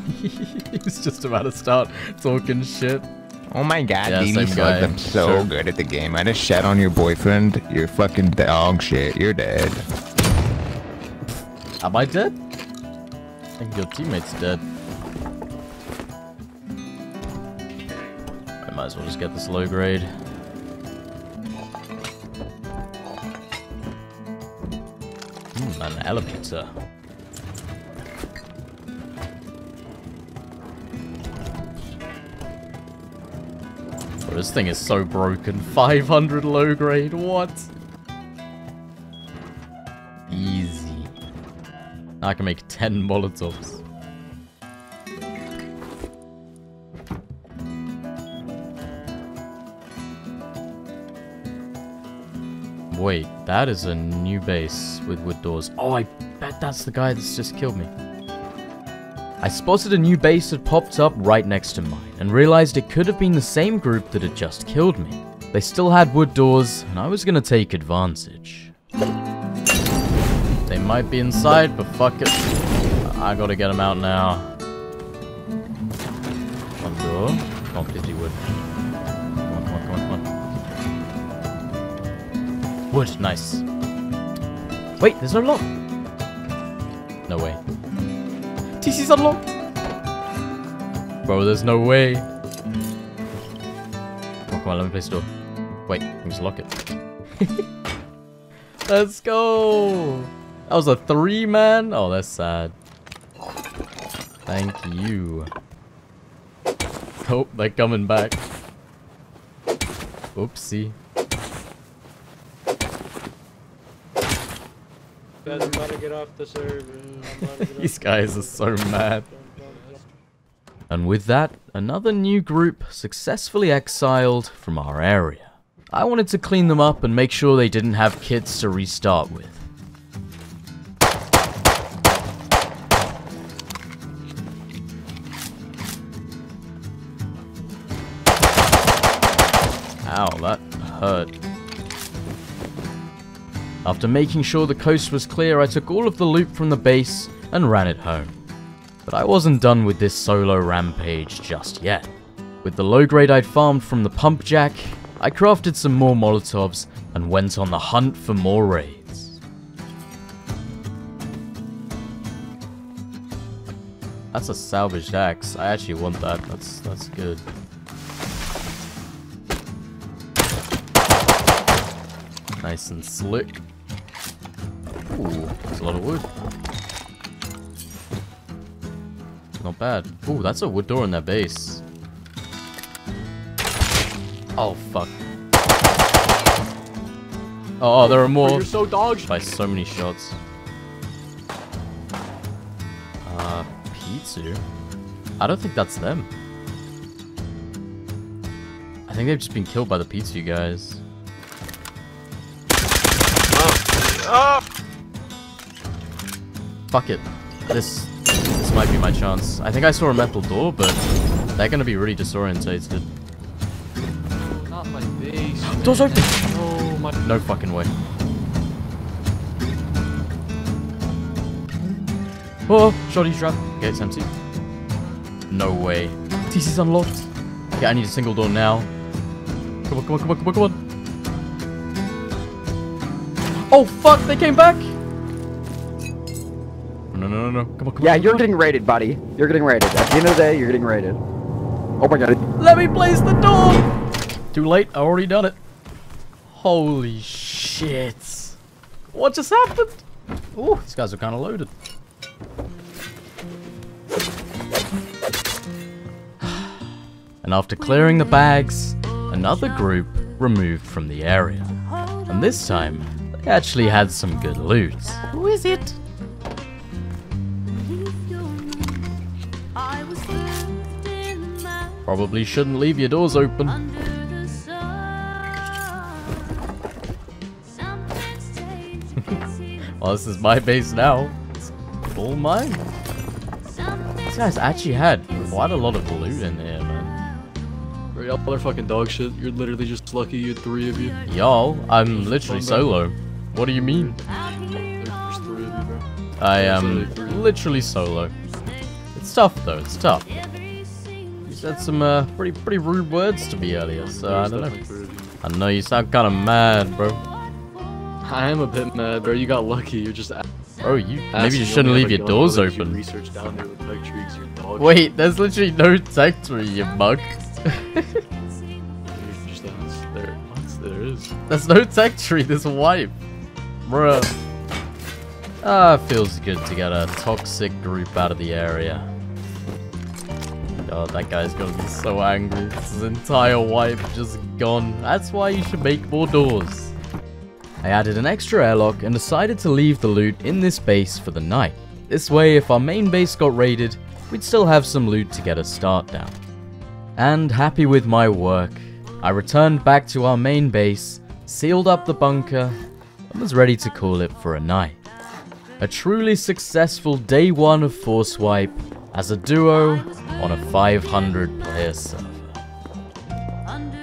He's just about to start talking shit.
Oh my god,
Yeah,
Dini sucks. I'm so
Sure.
good at the game. I just shat on your boyfriend. You're fucking dog shit. You're dead.
Am I dead? I think your teammate's dead. I might as well just get this low grade. Hmm, an elevator. This thing is so broken. 500 low grade, what? Easy. Now I can make 10 molotovs. Wait, that is a new base with wood doors. Oh, I bet that's the guy that's just killed me. I spotted a new base that popped up right next to mine and realized it could have been the same group that had just killed me. They still had wood doors, and I was gonna take advantage. They might be inside, but fuck it. I gotta get them out now. One door. Oh, 50 wood. Come on, come on, come on, come on. Wood, nice. Wait, there's no lock. No way. TC's unlocked. Bro, there's no way. On, come on, let me place the door. Wait, let me just lock it. Let's go. That was a three man. Oh, that's sad. Thank you. Oh, they're coming back. Oopsie.
Guys, I'm about to get off the server. I'm about to get
These guys are so mad. And with that, another new group successfully exiled from our area. I wanted to clean them up and make sure they didn't have kits to restart with. After making sure the coast was clear, I took all of the loot from the base and ran it home. But I wasn't done with this solo rampage just yet. With the low grade I'd farmed from the pump jack, I crafted some more molotovs and went on the hunt for more raids. That's a salvaged axe. I actually want that. That's that's good. Nice and slick. Ooh, that's a lot of wood. Not bad. Ooh, that's a wood door in their base. Oh, fuck. Oh, oh there are more.
You're so dog
By so many shots. Uh, Pizzu? I don't think that's them. I think they've just been killed by the Pizzu guys. Fuck it. This this might be my chance. I think I saw a metal door, but they're gonna be really disorientated.
Not my base.
Door's open!
Oh my.
No fucking way. Oh, shotty trap. Okay, it's empty. No way. TC's unlocked. Okay, I need a single door now. Come on, come on, come on, come on, come on. Oh, fuck, they came back! No, no, no, no. Come on, come
Yeah,
on.
you're getting raided, buddy. You're getting raided. At the end of the day, you're getting raided. Oh my god.
Let me place the door! Too late, I already done it. Holy shit. What just happened? Ooh, these guys are kind of loaded. And after clearing the bags, another group removed from the area. And this time, they actually had some good loot. Who is it? Probably shouldn't leave your doors open. Well, this is my base now. It's all mine. This guys actually had quite a lot of loot in here, man.
Bro, y'all motherfucking fucking dog shit. You're literally just lucky you had three of you.
Y'all, I'm literally solo. What do you mean?
There's three of you, bro.
I am
literally
solo. It's tough though, it's tough. Said some uh, pretty pretty rude words to me earlier, so I don't know.
definitely three of you.
I know you sound kind of mad, bro.
I am a bit mad, bro. You got lucky. You're just.
Bro, you maybe you shouldn't leave your doors
all that you
open.
Research down there with tech trees. You're dog.
Wait, there's literally no tech tree, you mug.
shit. That's there. There is.
There's no tech tree, there's a wipe. bro. Ah, feels good to get a toxic group out of the area. God, that guy's gonna be so angry. His entire wipe just gone. That's why you should make more doors. I added an extra airlock and decided to leave the loot in this base for the night. This way, if our main base got raided, we'd still have some loot to get a start down. And happy with my work, I returned back to our main base, sealed up the bunker, and was ready to call it for a night. A truly successful day one of Force Wipe as a duo on a 500 player server.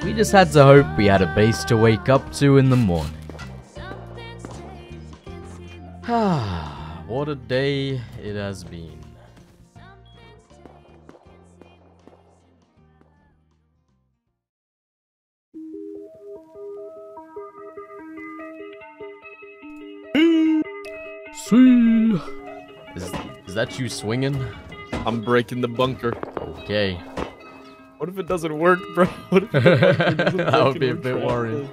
We just had to hope we had a base to wake up to in the morning. Ah, what a day it has been. See, is, is that you swinging?
I'm breaking the bunker.
Okay.
What if it doesn't work, bro? What if the doesn't
That would be a bit worrying.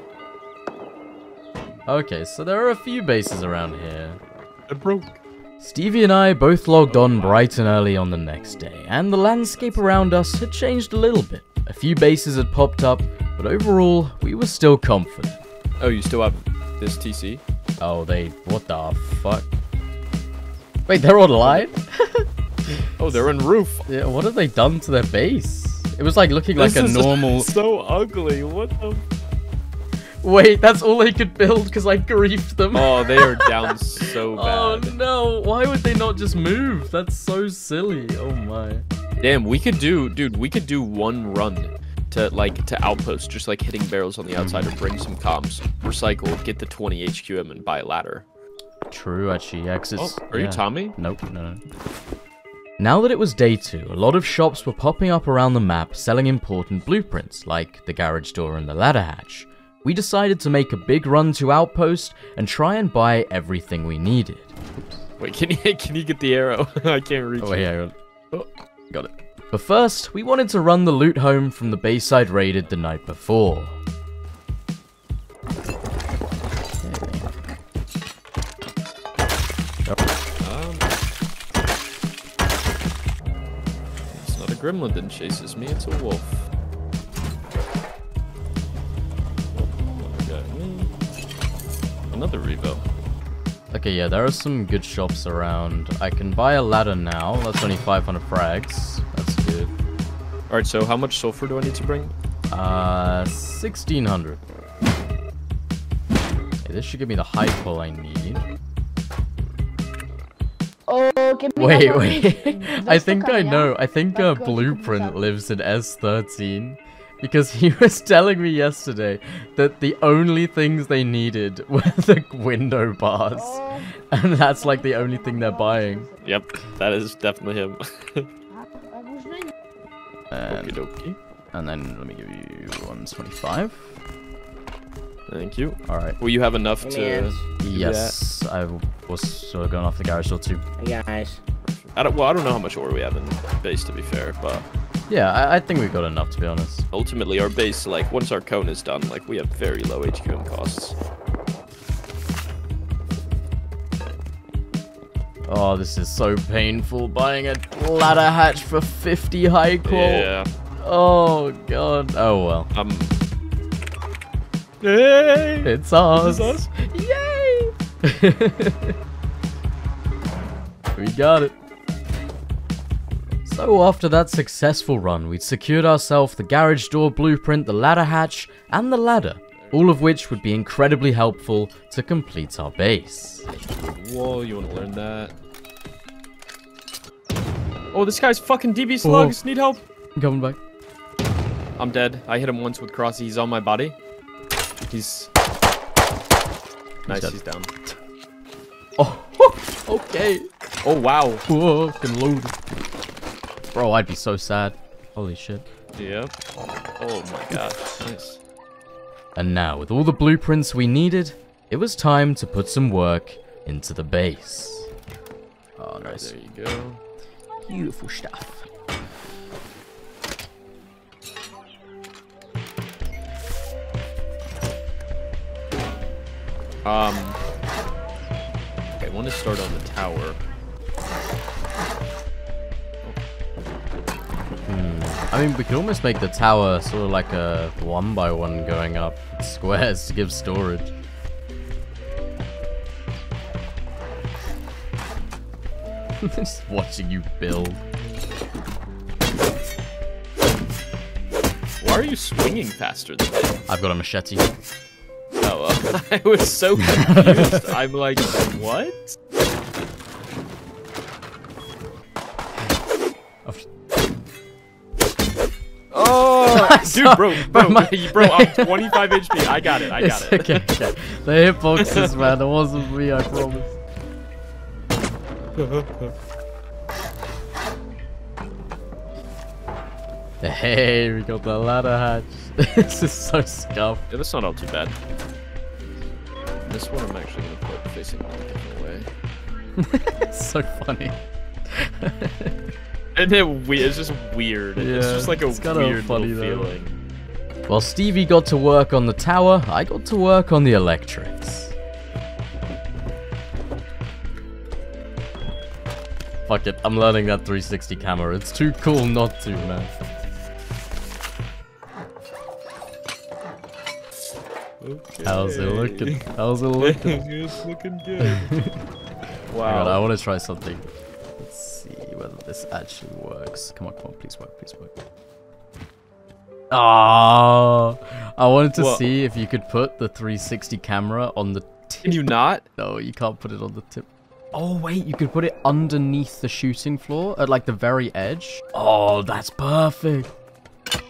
Okay, so there are a few bases around here.
It broke.
Stevie and I both logged on bright and early on the next day, and the landscape around us had changed a little bit. A few bases had popped up, but overall, we were still confident.
Oh, you still have this TC?
Oh, they. What the fuck? Wait, they're online?
Oh, they're in roof.
yeah, what have they done to their base? It was like looking like
This
a
is
normal.
So ugly. What the?
Wait, that's all they could build because I griefed them.
Oh, they are down so
oh,
bad.
Oh no, why would they not just move? That's so silly. Oh my.
Damn, we could do, dude. We could do one run to like to outpost, just like hitting barrels on the outside, or bring some comms, recycle, get the 20 HQM, and buy a ladder.
True, actually, yeah,
Oh,
it's.
are you. Tommy?
Nope, no, no. Now that it was day two, a lot of shops were popping up around the map selling important blueprints, like the garage door and the ladder hatch. We decided to make a big run to Outpost and try and buy everything we needed.
Wait, can you can you get the arrow? I can't reach.
Oh,
it.
hang. Oh, got it. But first, we wanted to run the loot home from the base I'd raided the night before.
Gremlin that chases me, it's a wolf. Another Revo.
Okay, yeah, there are some good shops around. I can buy a ladder now. That's only 500 frags. That's good.
Alright, so how much sulfur do I need to bring?
Uh, 1600. Okay, this should give me the high qual I need.
Oh, give me
Wait,
that
wait. I think I know.
yeah?
I think
Let's
uh, Blooprint lives in S13 because he was telling me yesterday that the only things they needed were the window bars,
Oh.
and that's like the only thing they're buying.
Yep, that is definitely him.
And,
Okie dokie.
and then let me give you 125.
Thank you.
All right.
Will you have enough to?
man.
do
Yes, I was sort of going off the garage door too.
Hey guys.
I don't. Well, I don't know how much ore we have in base to be fair, but
Yeah, I, I think we've got enough to be honest.
ultimately our base, like once our cone is done, like we have very low HQM costs.
Oh, this is so painful buying a ladder hatch for 50 high qual.
Yeah.
Oh god. Oh well.
Um. Hey.
It's us.
us?
Yay! we got it. So after that successful run, we'd secured ourselves the garage door blueprint, the ladder hatch, and the ladder, all of which would be incredibly helpful to complete our base.
Whoa, you want to learn that? Oh, this guy's fucking DB slugs. Need help?
I'm coming back.
I'm dead. I hit him once with cross. He's on my body. He's nice.
dead.
He's down.
Oh, oh. okay.
Oh wow.
Fucking loaded. Bro, I'd be so sad. Holy shit.
Yep. Oh my god. Nice.
And now, with all the blueprints we needed, it was time to put some work into the base. Oh, nice.
There you go.
Beautiful stuff.
Um. Okay, I want to start on the tower.
I mean, we could almost make the tower sort of like a one by one going up squares to give storage. Just watching you build.
Why are you swinging faster than me?
I've got a machete.
I was so confused. I'm like, what? Oh, dude, bro, bro,
my-
bro, I'm 25 HP. I got it. I got it.
okay, okay. The hitboxes, man. It wasn't me, I promise. Hey, we got the ladder hatch. this is so scuffed.
Yeah, that's not all too bad. This one I'm actually gonna put facing a different way.
It's so funny.
And it we it's just weird.
Yeah, it's
just like a
it's kinda
weird
funny
little feeling.
While Stevie got to work on the tower, I got to work on the electrics. Fuck it, I'm learning that 360 camera. It's too cool not to, man. How's it looking? How's it looking?
it's looking good.
On, I want to try something. Let's see whether this actually works. Come on, come on, please work, please work. Ah, I wanted to
What?
see if you could put the 360 camera on the tip.
Can you not?
No, you can't put it on the tip. Oh wait, you could put it underneath the shooting floor at like the very edge. Oh, that's perfect.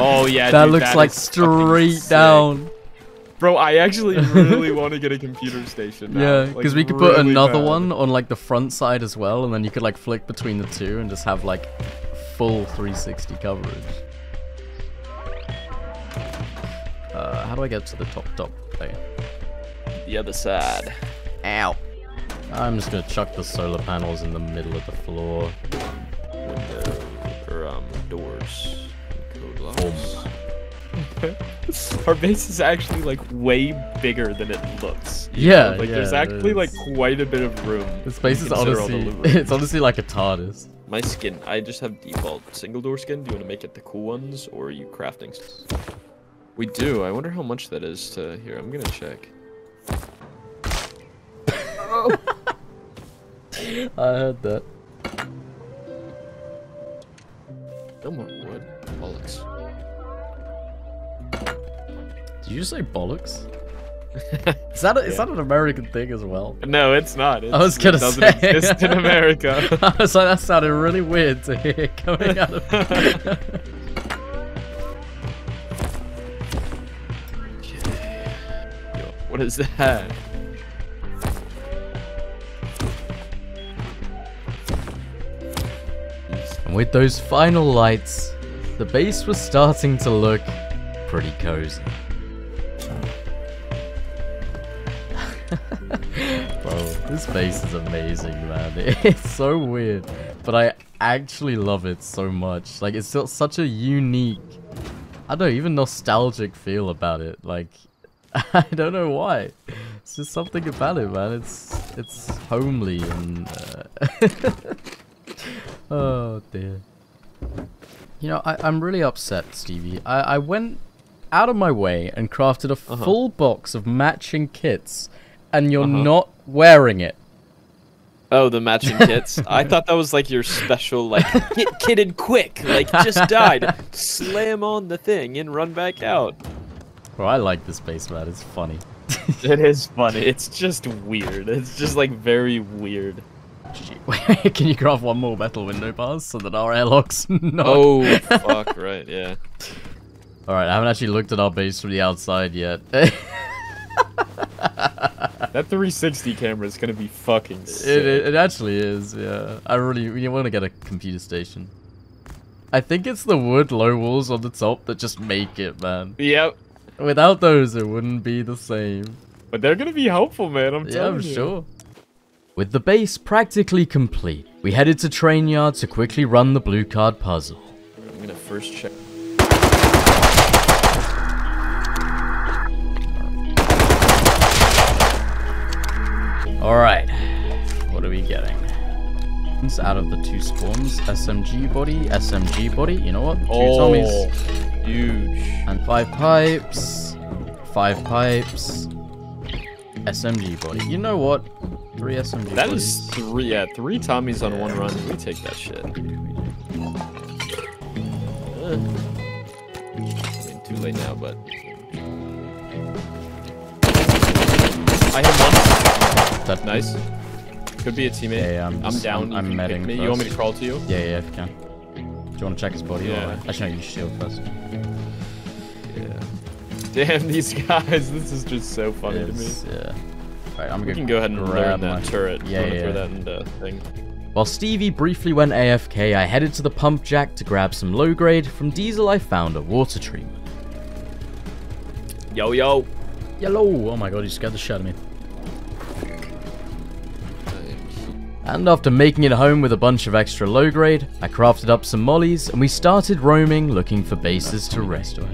Oh yeah.
that
dude,
looks like
is fucking
straight
sick.
down.
Bro, I actually really want to get a computer station. Now.
Yeah,
Like,
because we could put another
bad.
one on like the front side as well, and then you could like flick between the two and just have like full 360 coverage. Uh, how do I get to the top top? There.
The other side.
Ow. I'm just gonna chuck the solar panels in the middle of the floor.
Window or um doors. Code. Our base is actually like way bigger than it looks.
Yeah,
know? like
yeah,
there's actually like quite a bit of room.
This space is
consider
honestly, it's honestly like a TARDIS.
My skin, I just have default single door skin. Do you want to make it the cool ones, or are you crafting? s- We do. I wonder how much that is to here. I'm gonna check.
I heard that.
No more wood. Bollocks.
Did you say bollocks? is that a, is that an American thing as well?
No, it's not. It's,
I was gonna
it doesn't
say
exist in America.
I was like, that sounded really weird to hear coming out of.
Yo, what is that?
With those final lights, the base was starting to look pretty cozy. Bro, this base is amazing, man. It's so weird, but I actually love it so much. Like, it's still such a unique, I don't know, even nostalgic feel about it. Like, I don't know why. It's just something about it, man. It's it's homely and. Uh... oh dear. You know, I, I'm really upset, Stevie. I, I went out of my way and crafted a
Uh-huh.
full box of matching kits, and you're
Uh-huh.
not wearing it.
Oh, the matching kits. I thought that was like your special, like get kitted quick, like just died, slam on the thing and run back out.
Bro, I like this base, man. It's funny.
It is funny. It's just weird. It's just like very weird.
Can you craft one more metal window bars so that our airlocks not...
Oh fuck! Right, yeah.
Alright, I haven't actually looked at our base from the outside yet.
That 360 camera is gonna be fucking sick.
It, it, it actually is, yeah. I really we want to get a computer station. I think it's the wood low walls on the top that just make it, man.
Yep.
Without those, it wouldn't be the same.
But they're gonna be helpful, man. I'm
Yeah,
telling
I'm
you.
sure. With the base practically complete, we headed to Train Yard to quickly run the blue card puzzle.
I'm gonna first check.
Alright, what are we getting? Out of the two spawns, SMG body, SMG body, you know what? Two
Oh,
Tommies.
huge.
And five pipes. Five pipes. SMG body. You know what? Three SMG
That
bodies.
is three. Yeah, three Tommies on one run. We take that shit. Uh, I mean, too late now, but. I have one.
That
Nice. Could be a teammate.
Yeah, yeah, I'm
I'm
just-
down.
I'm-
you
I'm
can
medding
me. You want me to crawl to you?
Yeah, yeah, if you can. Do you want to check his body?
Yeah.
Or... Actually, no, you shield first.
Yeah. Damn, these guys. This is just so funny to me.
Yeah. Alright, I'm
We
gonna
can go ahead and
grab
learn that
my-
turret.
Yeah, yeah.
throw that in the thing.
While Stevie briefly went AFK, I headed to the pump jack to grab some low grade from diesel I found a water treatment.
Yo, yo.
Yellow! Oh my god, you scared the shit out of me. And after making it home with a bunch of extra low grade, I crafted up some mollies and we started roaming looking for bases to rest. Cool.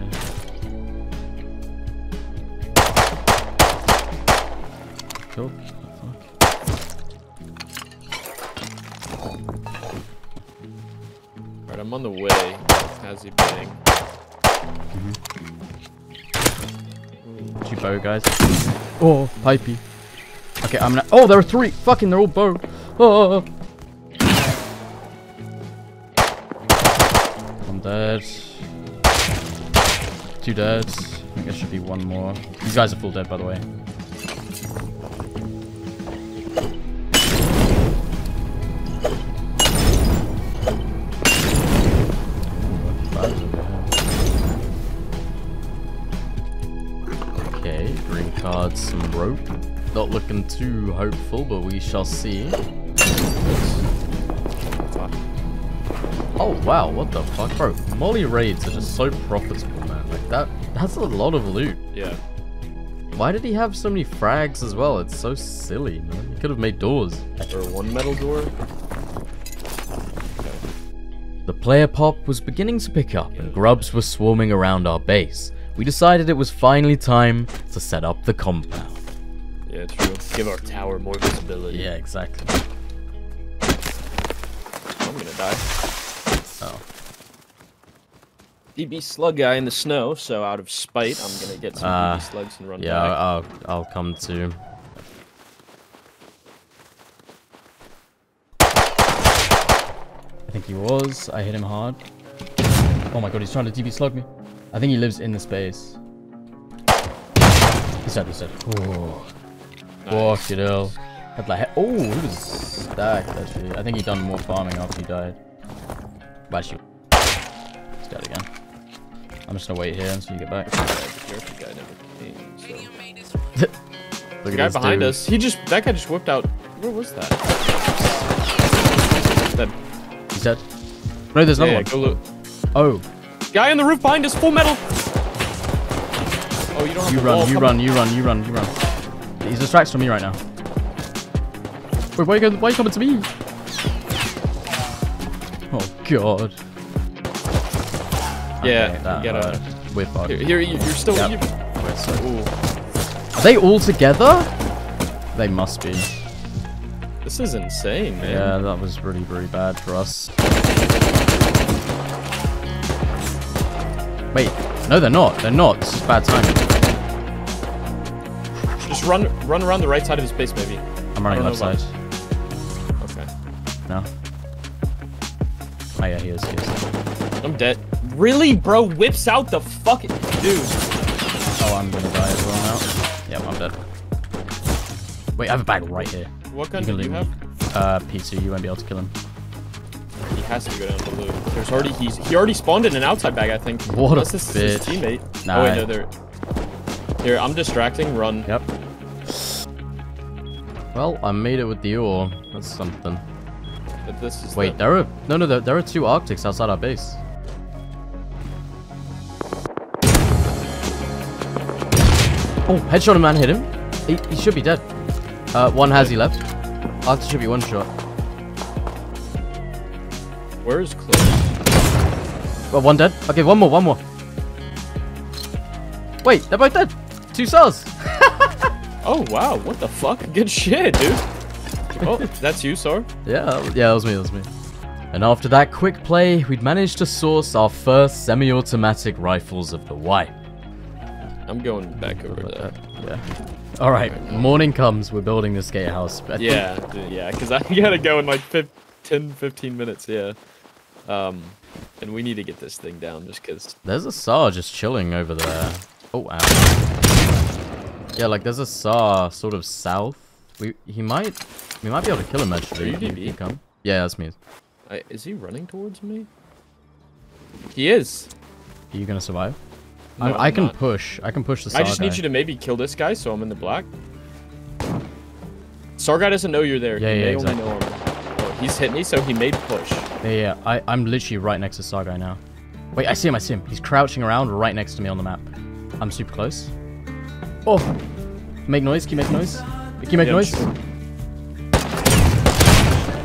Okay, I'm gonna. Oh, there are three. Fucking, they're all bow. Ah. Oh. I'm dead. Two dead. I think there should be one more. These guys are full dead, by the way. Rope. Not looking too hopeful, but we shall see. Oh wow, what the fuck, bro? Molly raids are just so profitable, man. Like that, that's a lot of loot.
Yeah.
Why did he have so many frags as well? It's so silly, man. He could have made doors.
Or one metal door.
The player pop was beginning to pick up and grubs were swarming around our base. We decided it was finally time to set up the compound.
Yeah, true. Give our tower more visibility.
Yeah, exactly.
I'm gonna die.
Oh.
DB slug guy in the snow, so out of spite, I'm gonna get some
Uh,
DB slugs and run
Yeah,
back.
I'll, I'll come to. I think he was. I hit him hard. Oh my god, he's trying to DB slug me. I think he lives in the space. He's dead, he's dead. Oh.
Nice.
Fuck it hell. Had like, oh, he was stacked actually. I think he done more farming after he died. But actually, he's dead again. I'm just gonna wait here until you get back.
The guy never came, so.
Look
The guy behind
dude.
us, he just, that guy just whipped out, where was that? That,
He's dead. No, there's another
yeah,
one.
go look.
Oh,
Guy on the roof behind us, full metal! Oh, you don't have
you run, you
come
run, you run, you run, you run. He's distracted from me right now. Wait, why are you, going, why are you coming to me? Oh god.
Yeah,
Okay, that hurt. We're fucked.
Here, here you- you're still,
Yep.
you,
We're so- Are they all together? They must be.
this is insane, man.
Yeah, that was really, really bad for us. Wait, no, they're not. They're not. This is bad timing.
Run, run around the right side of his base, maybe.
I'm running left side.
Okay.
No. Oh yeah, he is. He is.
I'm dead. Really, bro? Whips out the fucking dude.
Oh, I'm gonna die as well now. Yep, I'm dead. Wait, I have a bag right here.
What gun
can
do you have?
me. Uh, P2, you won't be able to kill him.
He has to go down blue. There's already he's he already spawned in an outside bag, I think.
What a
Unless this is his teammate.
Nah.
Oh wait, no, they're. Here, I'm distracting. Run.
Yep. Well, I made it with the ore. That's something.
But This is
Wait,
the-
there are no, no, there, there are two Arctics outside our base. Oh, headshot a man, hit him. He, he should be dead. Uh, one has he left. Arctic should be one shot.
Where is Chloe?
Well, one dead. Okay, one more, one more. Wait, they're both dead. Two SARs.
Oh wow, what the fuck? Good shit, dude. Oh, that's you, Sor.
Yeah, yeah, that was me, that was me. And after that quick play, we'd managed to source our first semi-automatic rifles of the wipe.
I'm going back over there.
Yeah. All right, morning comes. We're building this gatehouse. I
Yeah, yeah, because I gotta go in like fif- 10, 15 minutes. Yeah. Um, and we need to get this thing down just because.
There's a SAR just chilling over there. Oh, ow. Yeah, like there's a SAR sort of south. We he might we might be able to kill him actually.
Are you DB?
come. Yeah, that's me.
I, is he running towards me? He is.
Are you gonna survive?
No,
I, I can
not.
push. I can push the
I just need you to maybe kill this guy so I'm in the black. SAR guy doesn't know you're there.
Yeah,
he
yeah,
may
exactly.
only know I'm- Oh, he's hit me, so he made push.
Yeah, yeah. I I'm literally right next to SAR guy now. Wait, I see him. I see him. He's crouching around right next to me on the map. I'm super close. Oh, make noise. Can you make noise? Can you make
Yeah,
noise?
sure.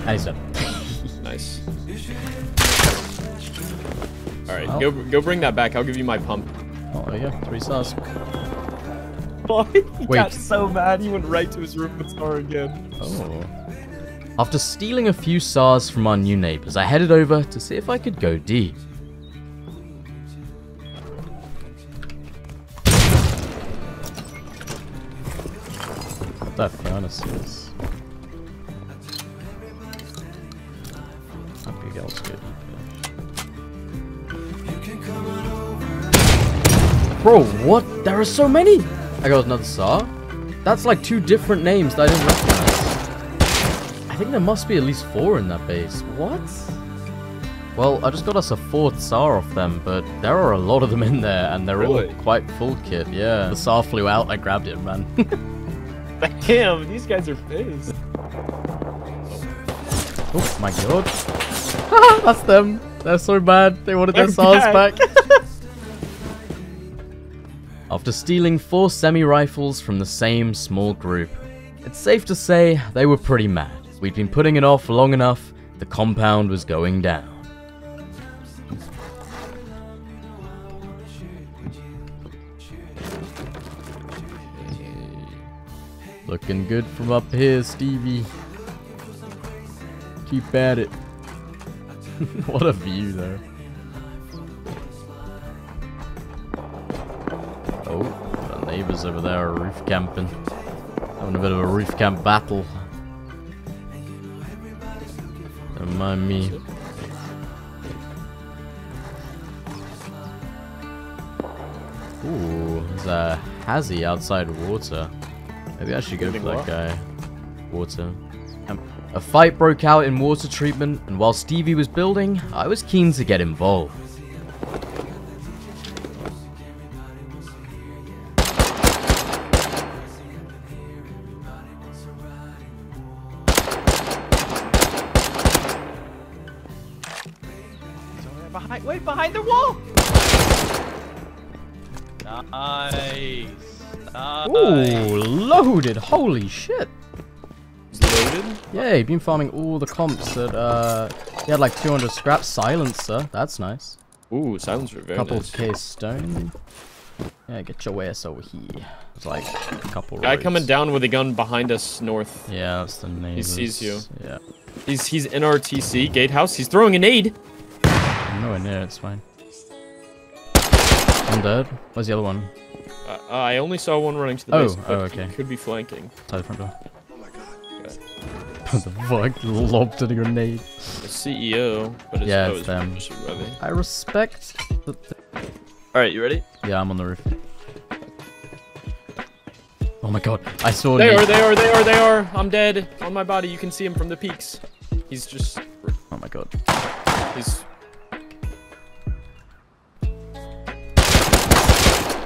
And he's dead.
Nice. All right,
Well.
go go bring that back. I'll give you my pump.
Oh, there you go. Three SARs.
he
Wait.
got so mad he went right to his room with Star again.
Oh. After stealing a few SARs from our new neighbors, I headed over to see if I could go deep. What that furnace is. Hope girls good. Bro, what? There are so many! I got another SAR? That's like two different names that I didn't recognize. I think there must be at least four in that base. What? Well, I just got us a fourth SAR off them, but there are a lot of them in there, and they're
Really?
all quite full kit, yeah. The SAR flew out, I grabbed it, man.
Damn, these guys are pissed.
oh my god. That's them. They're so bad. They wanted their
They're
SARs
bad.
back. after stealing four semi-rifles from the same small group. It's safe to say they were pretty mad. We'd been putting it off long enough, the compound was going down. Looking good from up here, Stevie. Keep at it. what a view, though. Oh, the neighbors over there are roof camping. Having a bit of a roof camp battle. Don't mind me. Ooh, there's a hazy outside water. Maybe I should go for
Moving
that guy. Water. Um, a fight broke out in water treatment, and while Stevie was building, I was keen to get involved.
Behind, wait, behind the wall! Nice. Nice.
Ooh, loaded! Holy shit!
He's loaded.
Yeah, he'd been farming all the comps that, uh, he had like 200 scrap silencer. That's nice.
Ooh, silencer, very
couple
nice.
K stone. Yeah, get your ass over here. It's like a couple
Guy
roads.
coming down with a gun behind us north.
Yeah, that's the name.
He sees you.
Yeah.
He's he's in our gatehouse. He's throwing a nade.
I'm nowhere near, it's fine. I'm dead. Where's the other one?
Uh, I only saw one running to the
Oh,
base.
oh, okay.
he Could be flanking.
Outside the front door. what the fuck? Lobbed a grenade.
The CEO, but it's,
Yeah,
oh,
it's
it's
them.
just a Revy.
I respect the th-
All right, you ready?
Yeah, I'm on the roof. Oh my god, I saw
They
Nate-
are, they are, they are, they are. I'm dead. On my body, you can see him from the peaks. He's just,
Oh my god.
he's.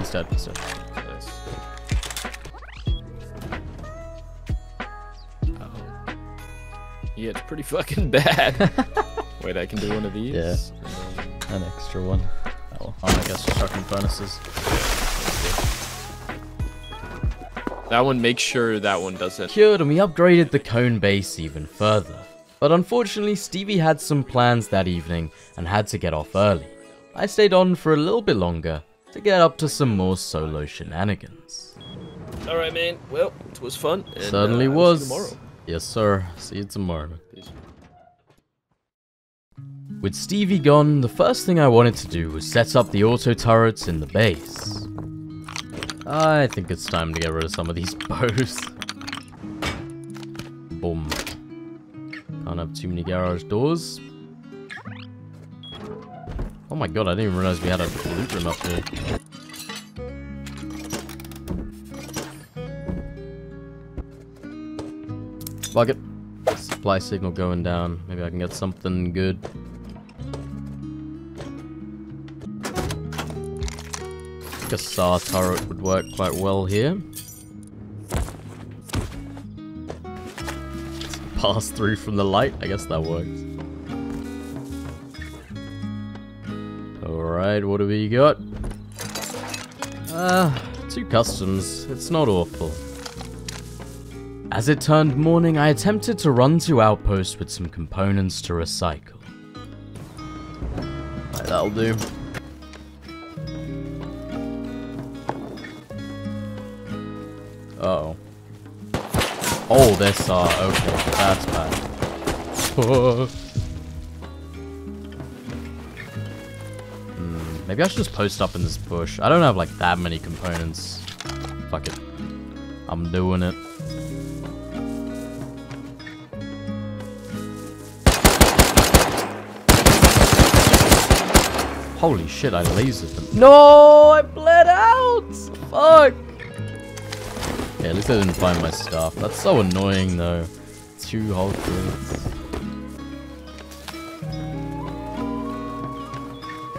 He's dead, he's dead.
Nice. Oh. Yeah, it's pretty fucking bad. Wait, I can do one of these.
Yeah. An extra one. Oh, I guess chucking furnaces.
That one, make sure that one doesn't.
Cured and we upgraded the cone base even further. But unfortunately, Stevie had some plans that evening and had to get off early. I stayed on for a little bit longer to get up to some more solo shenanigans.
All right, man. Well, it was fun. and,
Certainly
uh, see you
was.
Tomorrow.
Yes, sir. See you tomorrow.
Peace.
With Stevie gone, the first thing I wanted to do was set up the auto turrets in the base. I think it's time to get rid of some of these bows. Boom. Can't have too many garage doors. Oh my god, I didn't even realize we had a loot room up here. Fuck it. Supply signal going down. Maybe I can get something good. a SAR turret would work quite well here. Pass through from the light, I guess that works. Alright, what do we got? Uh, two customs. It's not awful. As it turned morning, I attempted to run to Outpost with some components to recycle. Right, that'll do. Uh oh. Oh, this, uh, okay, that's bad. maybe I should just post up in this bush. I don't have, like, that many components. Fuck it. I'm doing it. Holy shit, I lasered them. No, I bled out! Fuck! Yeah, at least I didn't find my stuff. That's so annoying though. Two whole crates.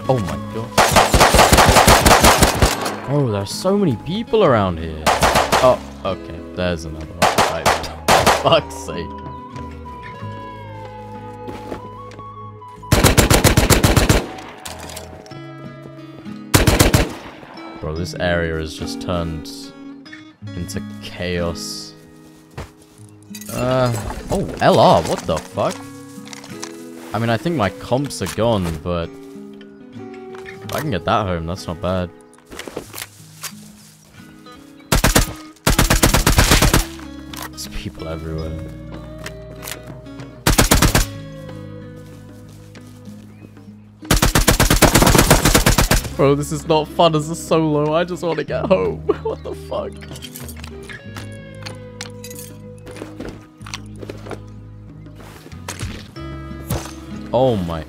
Oh my god. Oh, there's so many people around here. Oh, okay. There's another one. Right. Fuck's sake. Bro, this area has just turned into chaos. Uh, oh, LR, what the fuck? I mean, I think my comps are gone, but if I can get that home, that's not bad. People everywhere. Bro, this is not fun as a solo. I just want to get home. what the fuck? Oh my.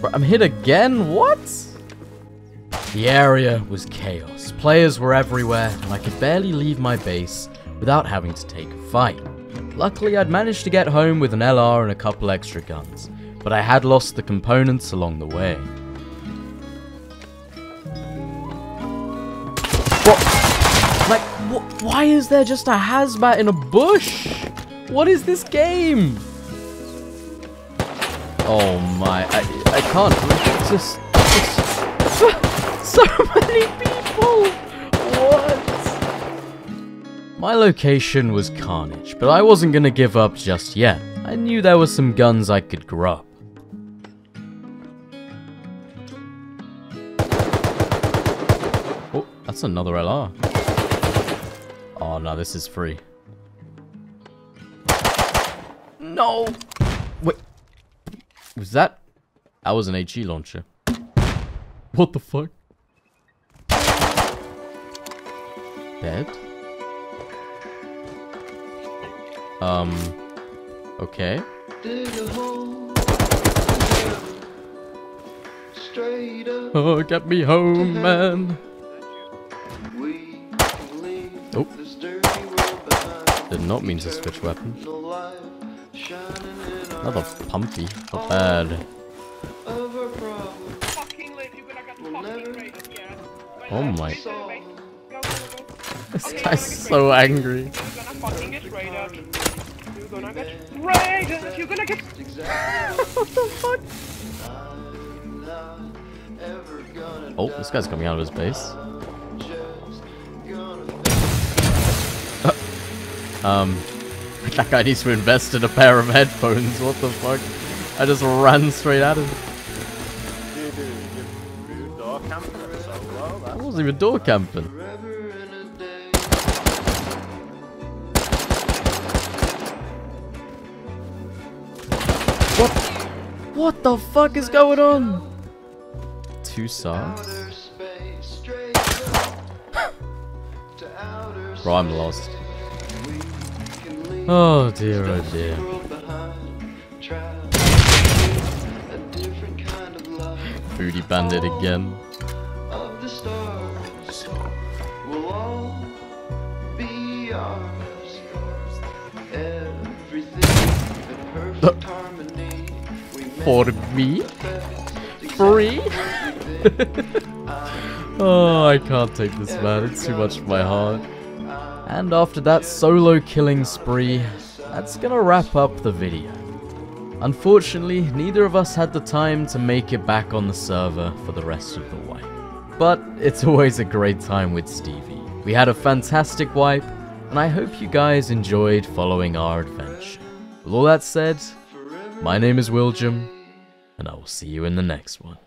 Bro, I'm hit again? What? The area was chaos. Players were everywhere, and I could barely leave my base without having to take a fight. Luckily, I'd managed to get home with an LR and a couple extra guns, but I had lost the components along the way. What? Like, wh why is there just a hazmat in a bush? What is this game? Oh my, I, I can't, it's just, it's so many people! What? My location was carnage, but I wasn't gonna give up just yet. I knew there were some guns I could grab. Oh, that's another LR. Oh no, this is free. No! Wait. Was that? That was an HE launcher. What the fuck? Dead? Um. Okay. Oh, get me home, man. Oh. Did not mean to switch weapon. Another pumpy. Not bad. Oh my. This guy's so angry. what the fuck? Oh, this guy's coming out of his base. um, that guy needs to invest in a pair of headphones. What the fuck? I just ran straight at him. I wasn't even door camping. What? What the fuck is going on? Two stars? Bro, I'm lost. Oh dear, oh dear. Booty bandit again. For me? Free? oh, I can't take this, man. It's too much for my heart. And after that solo killing spree, that's gonna wrap up the video. Unfortunately, neither of us had the time to make it back on the server for the rest of the wipe. But it's always a great time with Stevie. We had a fantastic wipe, and I hope you guys enjoyed following our adventure. With all that said, my name is Willjum, and I will see you in the next one.